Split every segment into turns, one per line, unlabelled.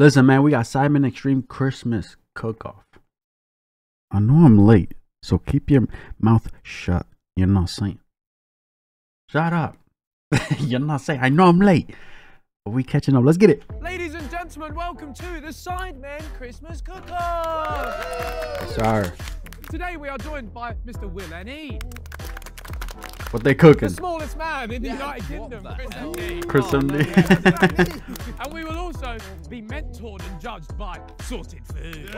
Listen, man, we got Sidemen Extreme Christmas cook off. I know I'm late, so keep your mouth shut. You're not saying. Shut up. You're not saying. I know I'm late. But we catching up. Let's get it.
Ladies and gentlemen, welcome to the Sidemen Christmas Cook-Off.
Sorry.
Today we are joined by Mr. WillNE,
What they
the
cooking?
smallest man in the United Kingdom, ChrisMD
Chris M.D.
and we will also be mentored and judged by Sorted Food.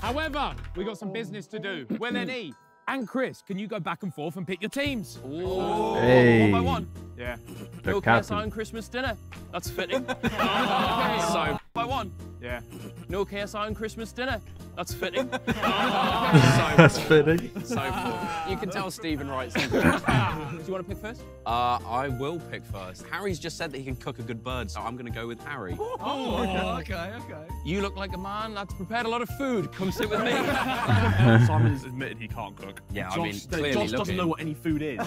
However, we got some business to do. WillNE and Chris, can you go back and forth and pick your teams?
Hey.
One by one.
Yeah.
The
No KSI
captain.
on Christmas dinner. That's fitting. so, by one.
Yeah.
No KSI on Christmas dinner. That's fitting. so,
That's fitting.
so forth. You can tell Stephen writes. Do you want to pick first? Uh, I will pick first. Harry's just said that he can cook a good bird, so I'm going to go with Harry.
Oh, okay, okay. okay.
You look like a man that's prepared a lot of food. Come sit with me.
Simon's admitted he can't cook.
Yeah, I
Josh,
mean,
Josh
clearly
doesn't know what any food is.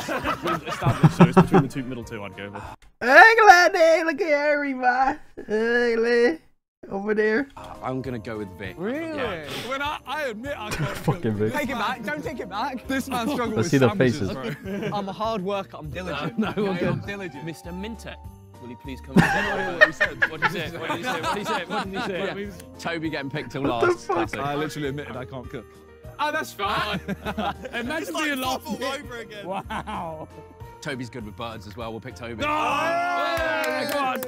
We've established, so it's between the two middle two I'd go with.
Hey, glad Look at Harry, man. Hey, Lee. Over there.
Uh, I'm going to go with Vik.
Really?
Yeah.
When I, I admit I can't
Fucking Vik.
Take it back. Don't take it back. This man struggled
Let's
with
see the faces.
bro. I'm a hard worker. I'm diligent.
No,
okay?
okay.
I'm diligent.
Mr. Minter, will you please come and what he said? What did he say? What did he say? What did he say? What did he say? Yeah. Toby getting picked till last. Classic.
I literally admitted I can't cook.
Oh, that's fine. Imagine being last.
over again.
Wow.
Toby's good with birds as well. We'll pick Toby.
Oh, God.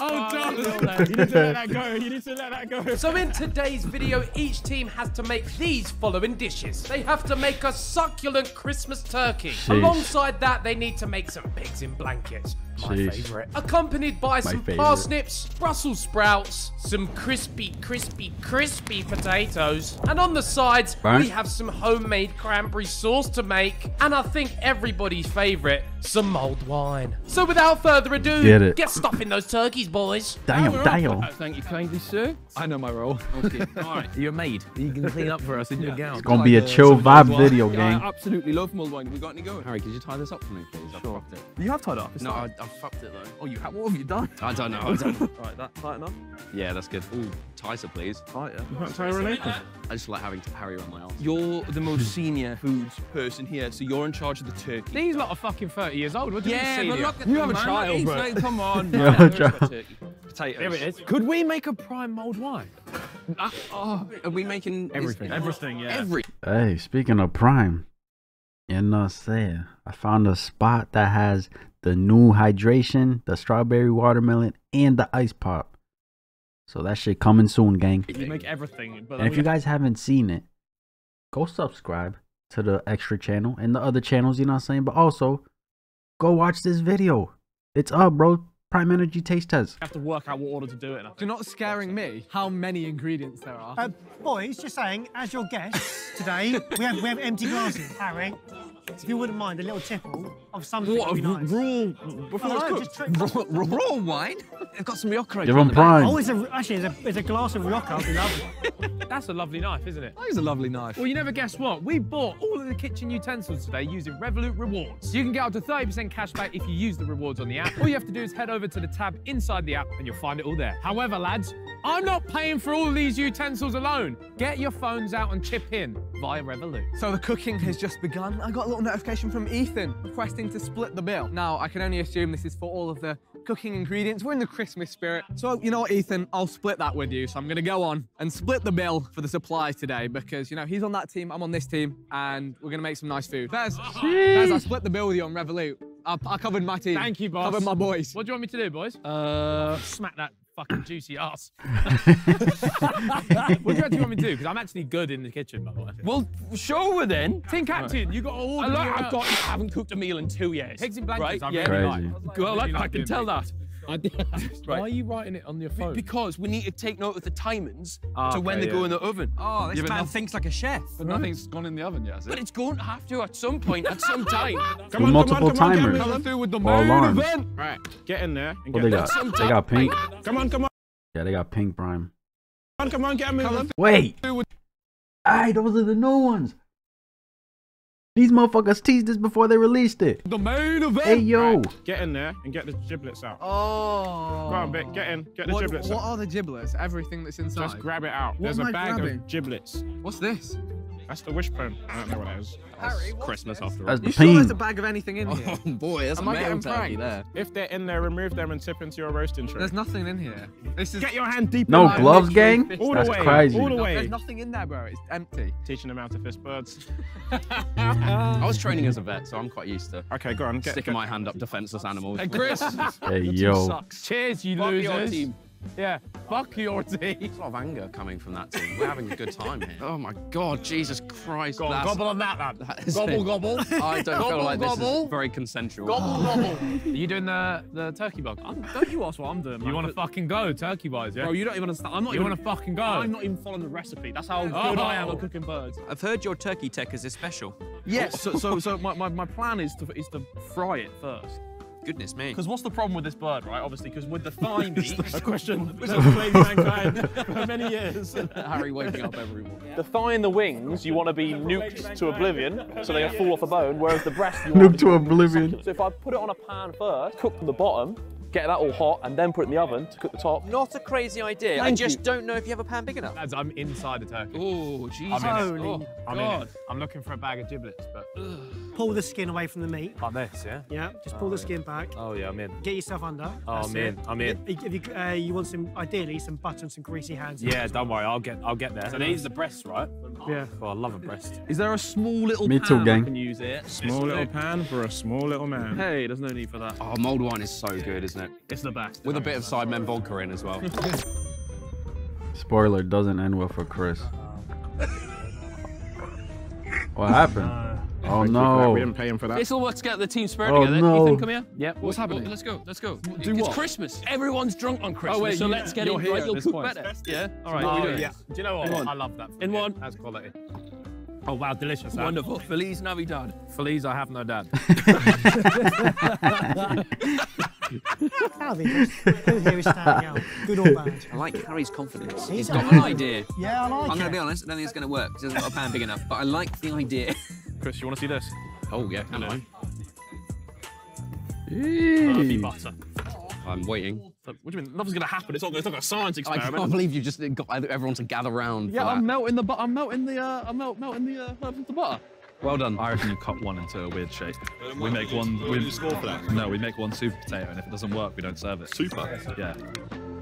Oh, John. You need to let that go. You need to let that go.
So in today's video, each team has to make these following dishes. They have to make a succulent Christmas turkey.
Sheesh.
Alongside that, they need to make some pigs in blankets. My
Sheesh.
favorite. Accompanied by some
favorite.
parsnips, Brussels sprouts, some crispy, crispy, crispy potatoes. And on the sides,
Right.
we have some homemade cranberry sauce to make. And I think everybody's favorite, some mulled wine. So without further ado,
Get it.
get stuffing those turkeys, boys.
Damn, damn.
Oh, thank you kindly, sir.
I know my role.
Okay, all right. You're made. You can clean up for us in your gown.
It's gonna be a uh, chill vibe video, gang.
I absolutely love mulled wine. We got any going? Harry, could you tie this up for me, please? I fucked it.
You have tied up. It's
No. I, I fucked it though.
Oh, you have. What have you done?
I don't know. I don't know.
right, that tight enough.
yeah, that's good. Ooh, tighter, please.
Tighter? yeah. You can't tie her in
I just like having to Harry on my arm.
You're the most senior foods person here, so you're in charge of the turkey.
These lot are fucking 30 years old. What do you
Yeah,
mean,
but
senior?
look at
You have a
man.
child, bro.
like, come on,
You
man.
have a
Where's my
child.
turkey?
Potatoes.
Here it is. Could we make a prime mulled wine?
Uh, oh, are we making
Everything. Everything, yeah.
Every.
Hey, speaking of prime, you know what I'm saying? I found a spot that has the new hydration, the strawberry watermelon, and the ice pop. So that shit coming soon, gang.
You make everything. But
And if you guys haven't seen it, go subscribe to the extra channel and the other channels, you know what I'm saying? But also, go watch this video. It's up, bro. Prime Energy Taste Test.
have to work out what order to do it. in,
You're not scaring me how many ingredients there are.
Uh, boys, just saying, as your guests today, we have we have empty glasses. Harry, if you wouldn't mind a little tipple of something,
What,
would be
a
nice.
raw, before
Oh,
it's
no,
cooked?
just
Raw, raw wine? I've got some Rioja
Give
on
him
the back.
prime.
Oh, it's a, actually, it's a, it's a glass of Rocca. I'd be.
That's a lovely knife, isn't it?
That is a lovely knife.
Well, you never guess what? We bought all of the kitchen utensils today using Revolut Rewards. You can get up to 30% cash back if you use the rewards on the app. All you have to do is head over to the tab inside the app and you'll find it all there. However, lads, I'm not paying for all these utensils alone. Get your phones out and chip in via Revolut.
So the cooking has just begun. I got a little notification from Ethan requesting to split the bill. Now, I can only assume this is for all of the cooking ingredients. We're in the Christmas spirit. So, you know what, Ethan? I'll split that with you. So I'm going to go on and split the bill for the supplies today because, you know, he's on that team, I'm on this team, and we're going to make some nice food. Bez, Bez, I split the bill with you on Revolut. I, I covered my team.
Thank you, boss.
Covered my boys.
What do you want me to do, boys? Uh, smack that fucking juicy ass. what do you actually want me to do? Because I'm actually good in the kitchen, by the way.
Well, show her then.
Team captain, you got all
I
the.
like, I've got, I haven't cooked a meal in two years.
Pigs in blankets.
Right?
I
yeah.
really
Crazy.
like.
Well, I,
really
I
like
can tell
pigs.
that.
Why are you writing it on your phone?
Because we need to take note of the timings
Ah,
to when
okay,
they go
yeah.
in the oven.
Oh, this man thinks like a chef.
But nothing's gone in the oven yet, has it?
But it's going to have to at some point, at some time.
With multiple timers
Coming through with the
or
main
alarms.
event.
Right, get in there and
What
get
they
that.
got? They got pink.
Come on, come on,
Yeah, they got pink prime.
come on, come on, get a move.
Wait. Aye, those are the new ones. These motherfuckers teased this before they released it.
The main event.
Hey yo.
Get in there and get the giblets out.
Oh.
Go on, Vik. Get in. Get the
What,
giblets
what
out.
are the giblets? Everything that's inside.
Just grab it out.
What
There's
am
a
I
bag
grabbing?
of giblets.
What's this?
That's the wishbone. I don't know what that is.
Harry, what's
Christmas
this?
after all.
The
You sure there's
pain.
a bag of anything in oh, here?
Oh boy, that's
Am
a
I
male
getting
turkey
pranked?
there.
If they're in there, remove them and tip into your roasting tray.
There's nothing in here. This is
Get your hand deep
No gloves, gang?
All
That's
the way.
crazy.
All the way.
there's nothing in there, bro. It's empty.
Teaching them how to fist birds.
I was training as a vet, so I'm quite used to
Okay, go on. Get,
sticking
get-
my hand up defenseless animals.
Hey, Chris.
Hey yo.
Cheers, you
Fuck your
losers.
Team.
Yeah. Fuck your team.
There's a lot of anger coming from that team. We're having a good time here. Oh my god, Jesus Christ.
Go on, gobble on that, lad.
that is
Gobble,
it.
gobble.
I don't feel
Gobble,
like this is very consensual.
Gobble, gobble. Are you doing the, the turkey bug?
Don't you ask what I'm doing, man.
You want to fucking go, turkey wise, yeah?
Bro, you don't even understand. I'm not
you
even.
want to fucking go?
I'm not even following the recipe. That's how oh. good
Oh.
I am at cooking birds.
I've heard your turkey techers is special.
Yes. So, so, so my, my, my plan is to is to fry it first.
Goodness me.
Because what's the problem with this bird, right? Obviously, because with the thigh meat, a question which has plagued mankind for many years.
Harry waking up every morning.
The thigh and the wings, you want to be nuked to oblivion, so they fall off a bone. Whereas the breast, you want
Nuke to oblivion.
So if I put it on a pan first, cook from the bottom, get that all hot, and then put it in the oven to cook the top.
Not a crazy idea. I just
you.
don't know if you have a pan big enough.
Lads, I'm inside the turkey.
Oh, Jesus.
I'm in it.
Oh,
I'm in
God.
it. I'm looking for a bag of giblets, but
Pull the skin away from the meat.
like this, yeah?
Yeah, just pull the skin back.
Oh yeah, I'm in.
Get yourself under.
Oh,
That's
I'm
it.
in, I'm in.
If, if you, uh, you want some, ideally, some butter and some greasy hands.
Yeah, don't worry, I'll get I'll get there. So these are the breasts, right?
Yeah.
Oh, I love a breast.
Is there a small little
Me
pan
too,
I
gang.
can use it? Small little pan for a small little man. Hey, there's no need for that.
Oh, mulled wine is so good, isn't it?
It's the best.
With a bit of Sidemen vodka in as well.
Spoiler doesn't end well for Chris. What happened? Uh,
oh
no!
We didn't pay him for that.
It's all work to get the team spirit
Oh,
together.
no.
Ethan, come here.
Yep.
What's happening? let's go. Let's go.
Do
it's
what?
Christmas. Everyone's drunk on Christmas,
Oh, wait,
so
you-
let's get
you're
it
here
right. You'll
this
cook
point.
better. Yeah. All right.
what
Oh
we doing?
yeah. Do you know what?
In one.
I love that.
In one.
That's quality. Oh wow, delicious. that.
Wonderful. Feliz Navidad.
Feliz, I have no dad.
How the here is standing out? Good or bad?
I like Harry's confidence.
He's
He's
a-
got an idea.
Yeah, I like it.
I'm going to be honest, I don't think it's going to work because he hasn't got a pan big enough, but I like the idea.
Chris, you want to see this?
Oh yeah. Come on.
Murphy butter.
I'm waiting.
So, what do you mean? Nothing's gonna happen. It's not. It's not a science experiment.
I can't believe you just got everyone to gather round.
yeah,
for
I'm
that.
melting the butter. I'm melting the. Uh, I'm melt, melting the uh, herbs into butter.
Well done.
I reckon you cut one into a weird shape. We make one. We score for that. No, we make one super potato, and if it doesn't work, we don't serve it. Super. Yeah.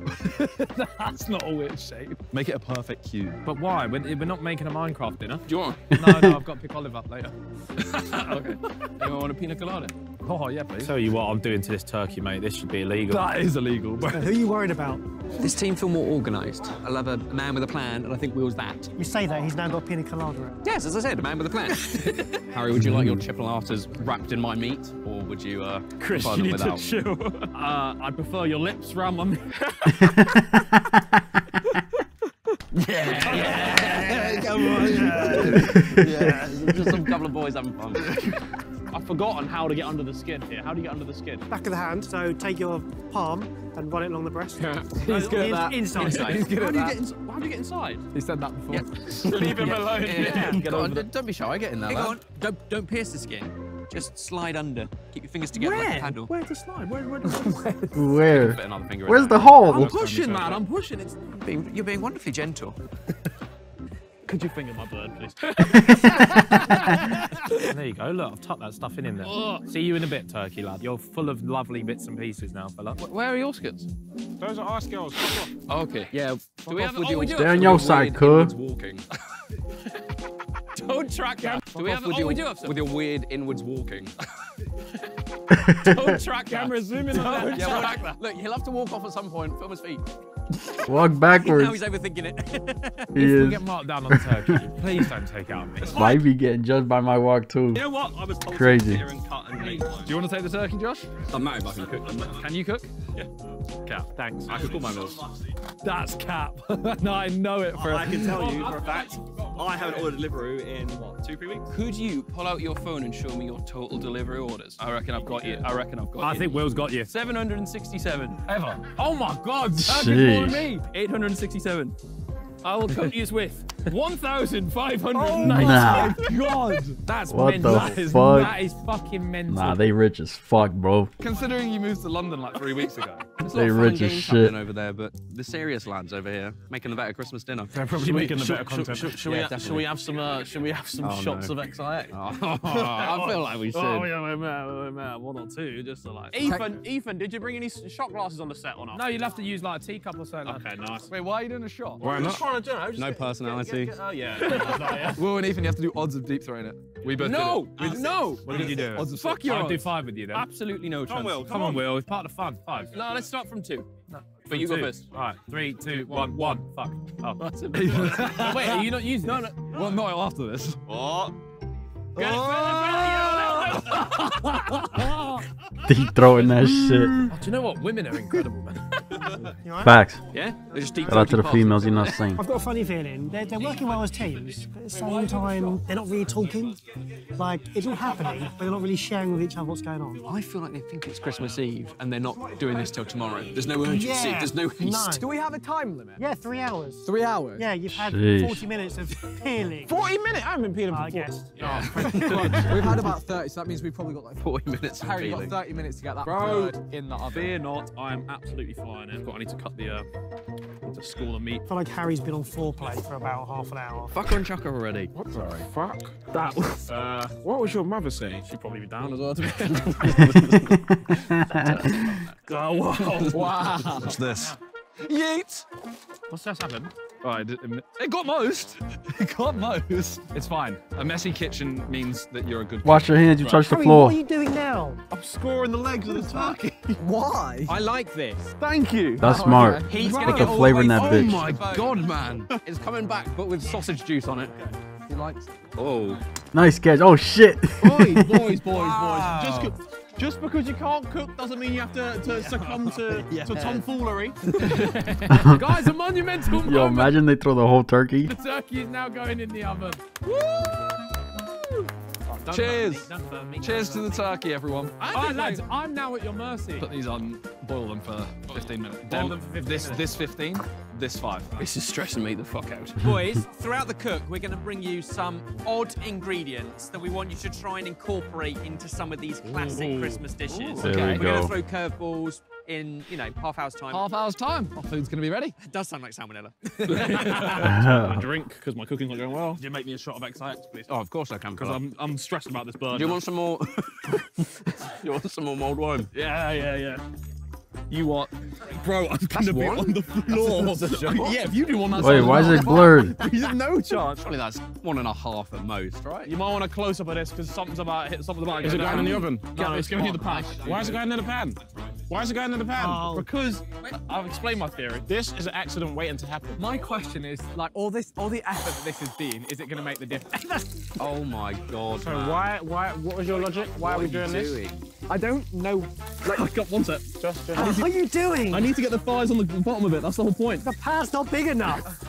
That's not a weird shape.
Make it a perfect cube.
But why? We're, we're not making a Minecraft dinner.
Do you want?
No, no, I've got to pick Olive up later.
okay. Anyone want a pina colada?
Oh yeah, please. Tell you what I'm doing to this turkey, mate. This should be illegal.
That is illegal, bro.
Who are you worried about?
This team feel more organised. I love a man with a plan, and I think Will's that.
You say that, he's now got pina colada.
Yes, as I said, a man with a plan.
Harry, would you like your chipolatas wrapped in my meat, or would you uh,
Chris,
prefer
you need
without?
to chill. Uh, I prefer your lips round my meat.
Come on, yeah. Just some couple of boys having fun.
I've forgotten how to get under the skin here. How do you get under the skin?
Back of the hand, so take your palm and run it along the breast. Yeah.
He's good at that.
Inside.
Inside.
He's good
How
at
do you
that.
get inside? How do you get inside?
He said that before.
Leave him alone.
Yeah.
Get
on,
it.
don't- don't be shy. I get in there.
Hey, go on. Don't, don't pierce the skin. Just slide under. Keep your fingers together like a paddle.
Where to slide? Where? Where?
Where?
Fit another finger in
Where's
there.
the hole?
I'm pushing, man. I'm pushing. It's.
Being- You're being wonderfully gentle.
Could you finger my bird, please?
there you go. Look, I've tucked that stuff in in there. Oh. See you in a bit, turkey lad. You're full of lovely bits and pieces now, fella.
Where are your skits?
Those are our skills.
Oh, okay. Yeah. Do we have?
with
Oh,
your-
we do.
Stay
have
on
some
your
weird
side,
inwards
cuz.
Walking.
Don't track him.
Do we have?
with
Oh,
your-
we do have some. With your weird inwards walking.
Don't track camera.
Zoom in on that.
yeah, track that. Look, he'll have to walk off at some point. Film his feet.
Walk
now
backwards.
he's overthinking it.
He
If we
is.
get marked down on turkey, please don't take out me.
Might be getting judged by my walk too.
You know what? I was told to
Crazy.
and cut and.
Do you want to take the turkey, Josh?
I'm married, but I can cook them.
Can you cook? Yeah. Cap, thanks.
I could call my meals.
That's cap. no, I know it for.
I can tell you for a fact, I haven't ordered Deliveroo in what, two, three weeks?
Could you pull out your phone and show me your total delivery orders? I reckon I've got you. I reckon I've got
I
you.
I think Will's got you.
767.
Ever. Oh my God, turkey's more me.
867.
I will come to you with 1,590.
Oh Nah.
God. That's
What
mental.
the
That is-
fuck?
That is fucking mental.
Nah, they rich as fuck, bro.
Considering you moved to London like three weeks ago. There's a lot
They
of fun
rich as
games
shit.
happening over there, but the serious lads over here making the better Christmas dinner.
They're probably
Should we-
the better
should-
content.
should- should we
Yeah,
ha- should we have some? Uh, should we have some
Oh,
shots
no.
of XIX?
I feel like we should.
Oh yeah, we may, we may have one or two, just to like. Ethan, Ethan, did you bring any shot glasses on the set or not?
No, you'll have to use like a teacup or something.
Okay, nice.
Wait, why are you doing a shot?
Why not? Trying to do it.
No
get-
personality.
get- get- Oh yeah. yeah, yeah.
Will and Ethan, you have to do odds of deep throwing it.
We both
No,
did it.
no.
What did you do?
Odds of
Fuck your
I'll do five with you then.
Absolutely no chance.
Come on, Will,
Come,
come
on,
on.
Will. It's part of the fun. Five.
No, let's start from two.
But
you go
two.
first.
All right, three, two, one, one. Fuck. Oh.
That's it.
Wait, are you not using
No,
it?
no. Well, not after this.
Oh.
Get
Deep throwing that shit.
Oh, do you know what? Women are incredible, man.
You all right?
Facts.
Yeah? They just deep
Shout out to the females, you know what I'm saying?
I've got a funny feeling. They're, they're working well as teams, but at the same time, they're not really talking. Like, it's all happening, but they're not really sharing with each other what's going on.
I feel like they think it's Christmas Eve and they're not doing this till tomorrow. There's no urgency.
Yeah.
There's no haste.
No.
Do we have a time limit?
Yeah, three hours.
Three hours?
Yeah, you've had
Sheesh.
40 minutes of peeling.
40 minutes? I haven't been peeling for
I guess.
Oh, We've had about 30, so that means we've probably got like
40 minutes
Harry, you've got 30 minutes to get that
Bro.
bird in the oven.
Fear not, I am absolutely fine. I've got. I need to cut the. Uh, to school the meat.
I feel like Harry's been on foreplay for about half an hour.
Fuck her and chucker already.
What the fuck? That was. Uh, what was your mother saying? She'd probably be down as well. To be wow.
Wow.
What's this?
Yeet!
What's just happened? Oh, right, it, um, it got most. It got most. It's fine. A messy kitchen means that you're a good.
Wash your hands, you
Right.
touch the
Harry,
floor.
what are you doing now?
I'm scoring the legs of the turkey.
Why?
I like this.
Thank you.
That's smart.
He's
Right.
gonna
The
get
flavor in that
way
bitch.
Oh my god, man! It's coming back, but with sausage juice on it.
He likes
Oh.
Nice catch. Oh shit.
boys, boys, boys, boys. Just, co- just because you can't cook doesn't mean you have to, to succumb to, to tomfoolery.
Guys, a monumental
Yo,
moment.
imagine they throw the whole turkey.
The turkey is now going in the oven.
Cheers. Cheers to the turkey, everyone.
All right, lads, I'm now at your mercy.
Put these on, boil them for 15 minutes.
Boil them for 15
this,
minutes.
this 15, this 5.
This is stressing me the fuck out.
Boys, throughout the cook, we're going to bring you some odd ingredients that we want you to try and incorporate into some of these classic Christmas dishes.
There we
We're going to throw curveballs in, you know, half hour's time.
Half hour's time.
Our food's gonna be ready.
It does sound like salmonella.
a drink because my cooking's not going well. Can you make me a shot of XIX, please?
Oh, of course I can.
Because. I'm, I'm stressed about this bird.
Do you want some more? you want some more mulled wine?
Yeah, yeah, yeah. You what? Bro, I'm gonna be on the floor. yeah, if you do one, that's
Wait, why is it blurred?
You have no chance.
Surely that's one and a half at most, right?
You might want a close up of this because something's about something's about. Is it
going
going
in the
oven?
No,
it's
it's
going in the
not.
pan. Why is it going in the pan? Why is it going in the pan?
Oh.
Because I've explained my theory. This is an accident waiting to happen.
My question is, like, all this, all the effort that this has been, is it gonna make the difference?
Oh my god.
So
man.
why, why, what was your logic? Why are we doing this?
I don't know.
Like, I got one sec. Just, just.
What are you doing?
I need to get the thighs on the bottom of it. That's the whole point.
The pan's not big enough.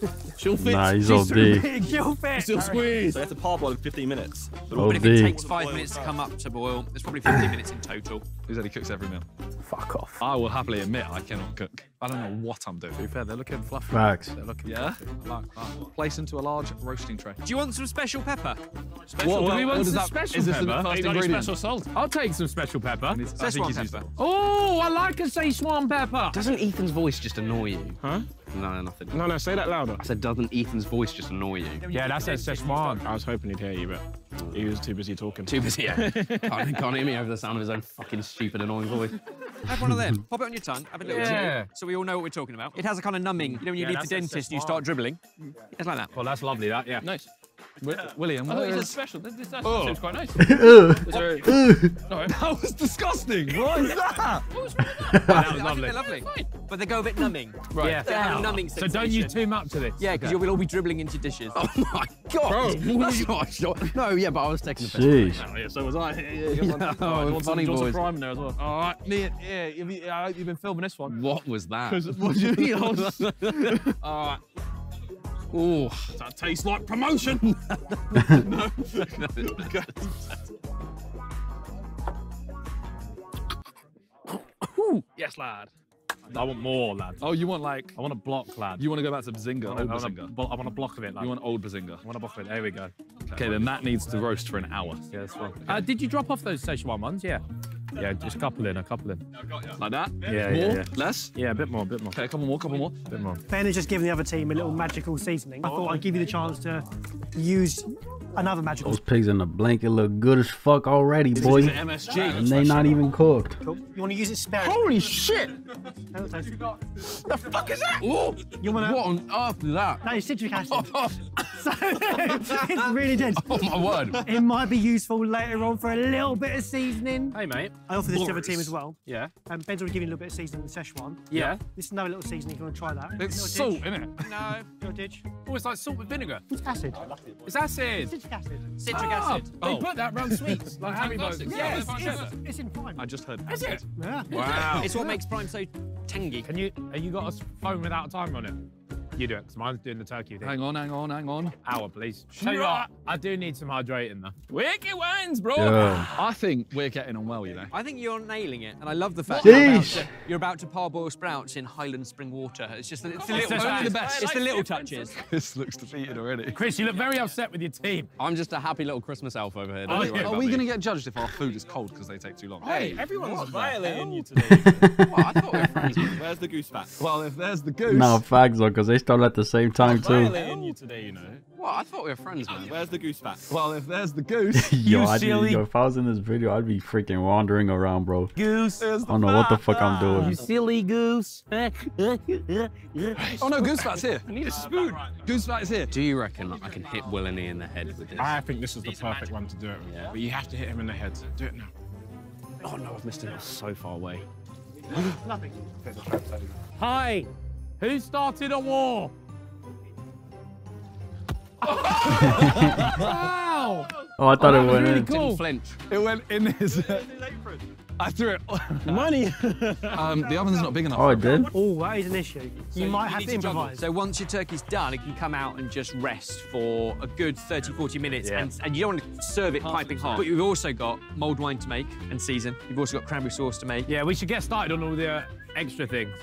She'll fit.
Nah, he's
She's
OD.
too
Big, you'll fit.
Still squeeze.
So you have to parboil in 15 minutes.
But if it takes five minutes to come up to boil, it's probably 15 minutes in total.
He said he cooks every meal.
Fuck off.
I will happily admit I cannot cook. I don't know what I'm doing.
To be fair, they're looking fluffy.
Facts.
They're looking
Yeah?
fluffy. I like.
Place into a large roasting tray.
Do you want some special pepper?
What,
what- we want
does
some
that-
special
is this the
pepper?
first
Ain't got
ingredient?
special salt. I'll take some special pepper.
I
Szechuan pepper.
Oh, I like a Szechuan pepper.
Doesn't Ethan's voice just annoy you?
Huh?
No, no, nothing.
No, no, say that louder.
I said, doesn't Ethan's voice just annoy you?
Yeah, that's a Szechuan.
I was hoping he'd hear you, but he was too busy talking.
Too busy, yeah. can't, can't hear me over the sound of his own fucking stupid, annoying voice.
Have one of them. Pop it on your tongue. Have a little
Yeah.
chew, so we all know what we're talking about. It has a kind of numbing. You know when you
Yeah,
leave the dentist and you start dribbling? It's like that.
Well, that's lovely, that, yeah.
Nice. Wi- William,
I thought
what is...
special. This, this, that
Oh.
seems quite nice.
That was disgusting. What is that?
that was
I think
lovely.
they're lovely. But they go a bit numbing.
Yeah.
They have a numbing
So don't use
sensation.
too much of this.
Yeah, because you'll all be dribbling into dishes.
Oh my god! That's not a shot. No, yeah, but I was taking the piss.
Jeez.
Oh, yeah, so was I. Yeah, yeah, you want,
Oh,
you want some,
funny
you
boys.
prime there as well. All right, Nian, yeah, you've, yeah, you've been filming this one.
What was that?
Because what do you mean? All right,
Ooh.
that tastes like promotion. yes, lad.
I want more, lad.
Oh, you want like
I want a block, lad.
you want to go back to Behzinga,
I
old
want, a,
Behzinga.
blo- I want a block of it, lad.
You want old Behzinga.
I want a block of it. There we go.
Okay, then that needs to roast for an hour.
Yeah, that's fine. Uh, did you drop off those Szechuan ones? Yeah. Yeah, just a couple in, a couple in.
Like that?
Yeah,
More?
yeah, yeah.
Less?
Yeah, a bit more, a bit more,
Okay, a couple more, couple more.
a bit more.
Ben has just given the other team a little magical seasoning. I thought I'd give you the chance to use another magical.
Those pigs in the blanket look good as fuck already, boy.
MSG.
And they not even cooked.
Cool. You want to use it sparingly?
Holy shit!
No, it tastes-
The fuck is that? Ooh,
You want to?
what on earth is that?
That is citric acid. so it's really good.
Oh my word.
It might be useful later on for a little bit of seasoning.
Hey, mate.
I offer this to the other team as well.
Yeah.
Um, Ben's already given you a little bit of seasoning in the Szechuan.
Yeah.
This is another little seasoning if you want to try that.
It's salt, isn't it?
No.
Little ditch.
Oh, it's like salt with vinegar.
It's acid.
It's acid.
Citric acid.
Citric
Ah,
acid.
They put that round sweets, like Haribo.
Fantastic.
Yeah,
Yes,
it's,
it's, it's in prime.
I just heard.
Is it?
Yeah.
Wow.
It's what makes Prime so tangy.
Can you? Have you got a phone without a timer on it? You do it, because mine's doing the turkey thing.
Hang on, hang on, hang on.
Hour, please. Tell you what, I do need some hydrating though.
Wicked wines, bro.
Yeah.
I think we're getting on well, you know.
I think you're nailing it, and I love the fact you're about, to, you're about to parboil sprouts in Highland spring water. It's just it's the little,
just
only the best. It's the little touches.
This looks defeated already.
Chris, you look very upset with your team.
I'm just a happy little Christmas elf over here.
Oh,
Don't you
yeah.
Are we going to get judged if our food is cold because they take too long?
Hey,
Everyone's violating you today.
Well, I thought we were friends.
Where's the goose fat?
Well, if there's the goose.
No, fags though, because they started at the same time too.
violating you today, you know.
Well, I thought we were friends, man.
Where's the goose fat?
Well, if there's the goose.
yo,
You
I'd be, yo, if I was in this video, I'd be freaking wandering around, bro.
Goose.
I don't know what the fuck I'm doing.
You silly goose.
Oh no, goose fat's here. I need a spoon. Goose fat is here.
Do you reckon I can hit Willany in the head with this?
I think this is the perfect one to do it. With. But you have to hit him in the head. Do it now.
Oh no, I've missed it. It's so far away.
Nothing.
Hi. Who started a war? wow.
Oh, I thought
that
it went
really
in.
cool.
Didn't flinch.
It went in his. I threw it.
Money.
um, the oven's not big enough.
Oh, it did.
Oh, that is an issue. You might have to improvise.
So once your turkey's done, it can come out and just rest for a good 30, 40 minutes.
Yeah.
And, and you don't want to serve it piping hot. But you've also got mulled wine to make and season. You've also got cranberry sauce to make.
Yeah, we should get started on all the uh, extra things.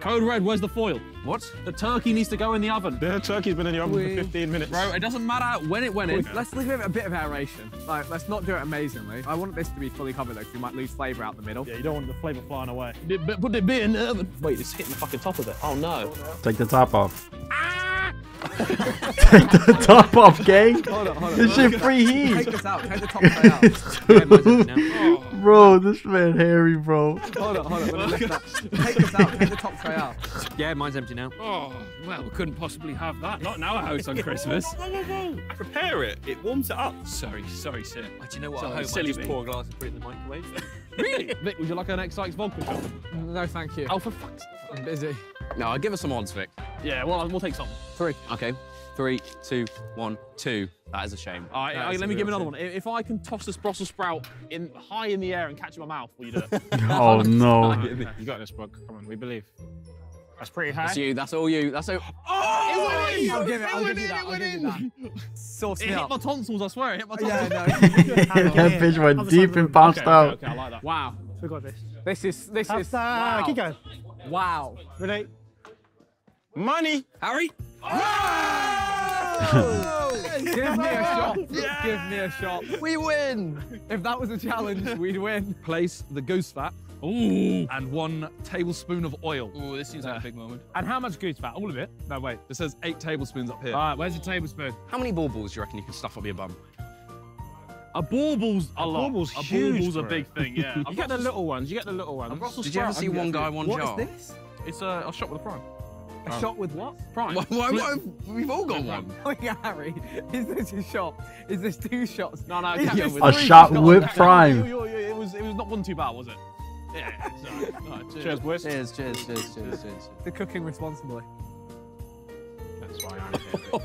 Code red, where's the foil?
What?
The turkey needs to go in the oven. The turkey's been in the oven for 15 minutes.
Bro, it doesn't matter when it went in.
Let's leave it a bit of aeration. Like, let's not do it amazingly. I want this to be fully covered though, because we might lose flavour out the middle.
Yeah, you don't want the flavour flying away. But put it bit in the oven. Wait, it's hitting the fucking top of it. Oh no.
Take the top off. Ah! Take the top off, gang.
Hold on, hold on.
This shit free heat.
Take
heat.
this out. Take the top tray out.
Dude. Bro, this man hairy, bro.
Hold on, hold on. Let me lift that. Take this out. Take the top tray out.
Yeah, mine's empty now.
Oh, well, we couldn't possibly have that. Not in our house on Christmas.
Prepare it. It warms it up.
sorry, sorry, sir.
Oh, do you know what?
So
I hope
silly
I just
me.
pour a glass and put it in the microwave.
Really? Vik, would you like an X-Sykes vodka shot?
No, thank you.
Oh, for fuck's sake.
I'm busy.
No, I'll give us some odds, Vik.
Yeah, well, we'll take some.
Three.
Okay. Three, two, one, two. That is a shame.
All right,
That
all right,
is
let me give you another
shame.
one. If I can toss this Brussels sprout in high in the air and catch it in my mouth, will you do it?
Oh no.
you got this, Brooke. Come on, we believe. That's pretty high.
That's you. That's all you. That's all.
Oh, I'll give it. I'll give you that. I'll give you that. Sauce
It hit my tonsils, I swear. It hit my tonsils.
Yeah, no.
that bitch went
Other side
deep and bounced
Okay,
out.
okay, okay, I like that.
Wow.
We got this.
This is. This is.
that.
Wow.
Keep going.
Wow.
Ready?
Money.
Harry?
Give me a shot. Give me a shot.
We win!
If that was a challenge, we'd win.
Place the goose fat
Ooh.
and one tablespoon of oil.
Ooh, this seems like a big moment.
And how much goose fat? All of it? No, wait.
It says eight tablespoons up here.
All right, where's the tablespoon?
How many baubles do you reckon you can stuff up your bum?
A baubles a lot.
baubles
a
huge,
baubles a big thing, yeah. you get the little ones. You get the little ones.
Did you ever see one guy, one
What
jar?
is this?
It's a, a shot with a prime.
A oh. shot with what?
Prime.
Why, why, why, we've all got one.
Oh yeah, Harry. Is this a shot? Is this two shots?
No, no,
Is
carry
this
on with
A shot with prime.
you- you- It was, it was not one too bad, was it? Yeah, yeah. Sorry. Uh, all right, cheers, boys.
Cheers, cheers, cheers, cheers, cheers.
The cooking responsibly.
That's why I'm here.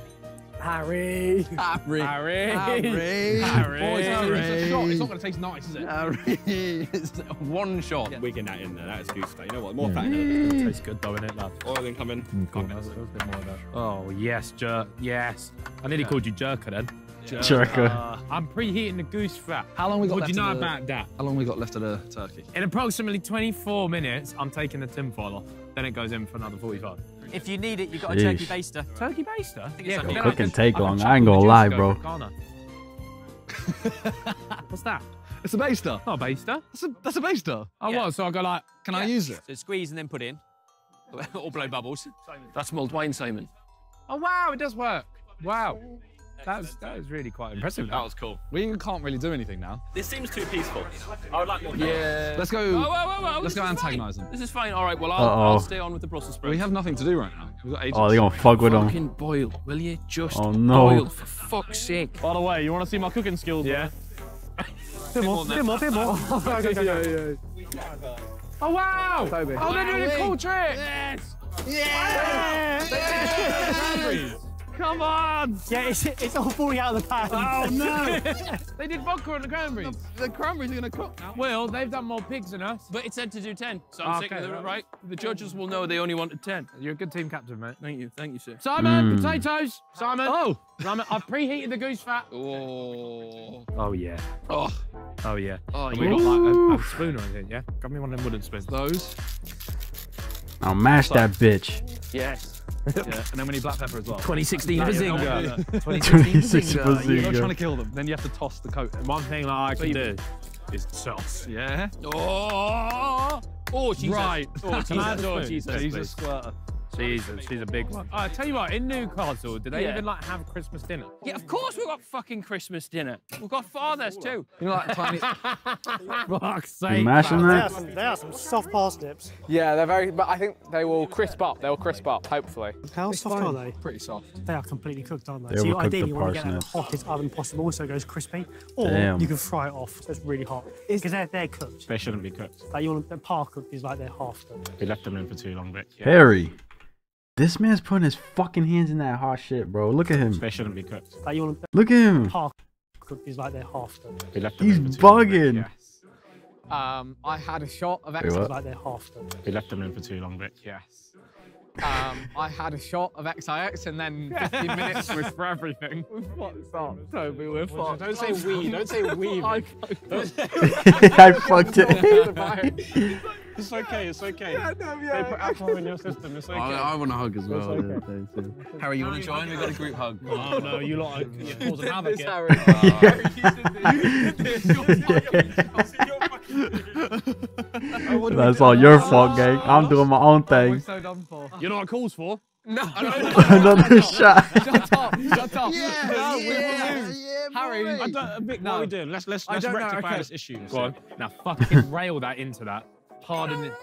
Harry.
Harry.
Harry.
Harry.
Harry.
Boys,
It's a shot. It's not going to taste nice, is it?
Harry. It's one shot.
Wigging that in there. That is goose fat. You know what? More fat in it.
Tastes good though, innit, lad?
Oil incoming.
Mm, cool. That was, that was a bit more of that. Oh, yes, jerk. Yes. I nearly called you jerker then.
Jerker.
Uh, I'm preheating the goose fat.
How long we got
What
left
do you know
the-
about that?
How long we got left of the turkey?
In approximately 24 minutes, I'm taking the tinfoil off. Then it goes in for another 45.
If you need it, you've got a turkey baster.
Turkey baster?
I think it's
Yeah,
under
then
Cooking
can-
take
can
long. I ain't gonna lie, bro.
go, can't I? What's that?
It's a baster.
Not a baster.
That's a, that's a baster.
Oh,
Yeah.
what? So I go like,
Can I use it?
So squeeze and then put in. or blow bubbles.
That's mulled wine, Simon.
oh wow, it does work. Wow. That's, that is really quite impressive.
That was cool.
We can't really do anything now.
This seems too peaceful. I would like more.
Yeah. Let's go.
Whoa, whoa, whoa, whoa,
Let's go
is fine.
antagonise them.
This is fine. All right, well, I'll,
Uh-oh.
I'll stay on with the Brussels sprouts.
We have nothing to do right now. We've got ages.
Oh, they're gonna fuck with him.
Fucking boil, will you? Just
Oh, no.
boil, for fuck's sake.
By the way, you want to see my cooking skills?
Yeah.
Bit more, bit more, bit more.
Oh wow!
Toby.
Oh, they're doing a cool trick.
Come on!
Yeah, it's, it's all falling out of the pan.
Oh no!
They did vodka on the cranberries.
The cranberries are going to cook now.
Well, they've done more pigs than us.
But it said to do 10, so I'm sticking
Okay,
with it,
right.
right? The judges will know they only wanted 10.
You're a good team captain, mate.
Thank you, thank you, sir.
Simon,
Mm.
potatoes. Simon.
Oh!
Simon, I've preheated the goose fat.
Oh.
Oh yeah.
Oh.
Oh yeah.
Oh,
Have
yeah.
we got like a, a spoon or anything? Yeah. Grab me one of them wooden spoons.
Those.
Now mash that bitch.
Yes.
Yeah. And then we need black pepper as well.
2016
Behzinga.
26
You're not trying to kill them. Then you have to toss the coat.
One thing that I can do is sauce.
Yeah.
Oh. Oh, Jesus.
Right.
Oh,
Can I have
Jesus.
a
Oh,
spoon?
Jesus.
She's a squirter.
Jesus, she's a big one. Oh, I tell you what, in Newcastle, do they
Yeah.
even like have Christmas dinner?
Yeah, of course we've got fucking Christmas dinner. We've got fathers too.
You know, like tiny.
Fuck's sake.
mashing that?
some, they are some soft parsnips.
Yeah, they're very, but I think they will crisp up. They'll crisp up, hopefully.
How soft are they?
Pretty soft.
They are completely cooked, aren't they?
They
so you
overcooked the
ideally want to get it in the
parsnips.
hottest oven possible so it goes crispy. Or
Damn.
you can fry it off so it's really hot. Because they're, they're cooked.
They shouldn't be cooked.
Like you want the par cooked is like they're half cooked.
We left them in for too long, Vik.
Harry. This man's putting his fucking hands in that hot shit, bro. Look at him.
They shouldn't be cooked.
Like you want
Look at him.
par cooked is like they're half cooked.
We
He's
in long,
bugging.
Yes.
Um, I had a shot of
Wait,
X.
Like they're half cooked.
We left them in for too long, Vik.
Yes. Um, I had a shot of XIX and then 15 minutes was for everything. What's up, Toby? We're fucked.
Don't say we. Don't say we.
I
I fucked it.
It's okay. It's okay. Yeah. They put alcohol in your system. It's okay.
I want a hug as well.
okay.
Harry, you want to join? We've got a group hug.
Oh no, you lot are you're causing havoc oh.
this,
here.
Harry.
That's all your oh, fault, gang. Oh, I'm doing my own
We're
thing.
so done for.
You know what it calls for?
No.
Another shot.
Shut up. Shut up. no, we will lose. Harry.
I don't, Vik, what
No.
are we doing? Let's let's let's
don't know,
rectify
okay.
this issue.
Go on. Now fucking rail that into that. Pardon it.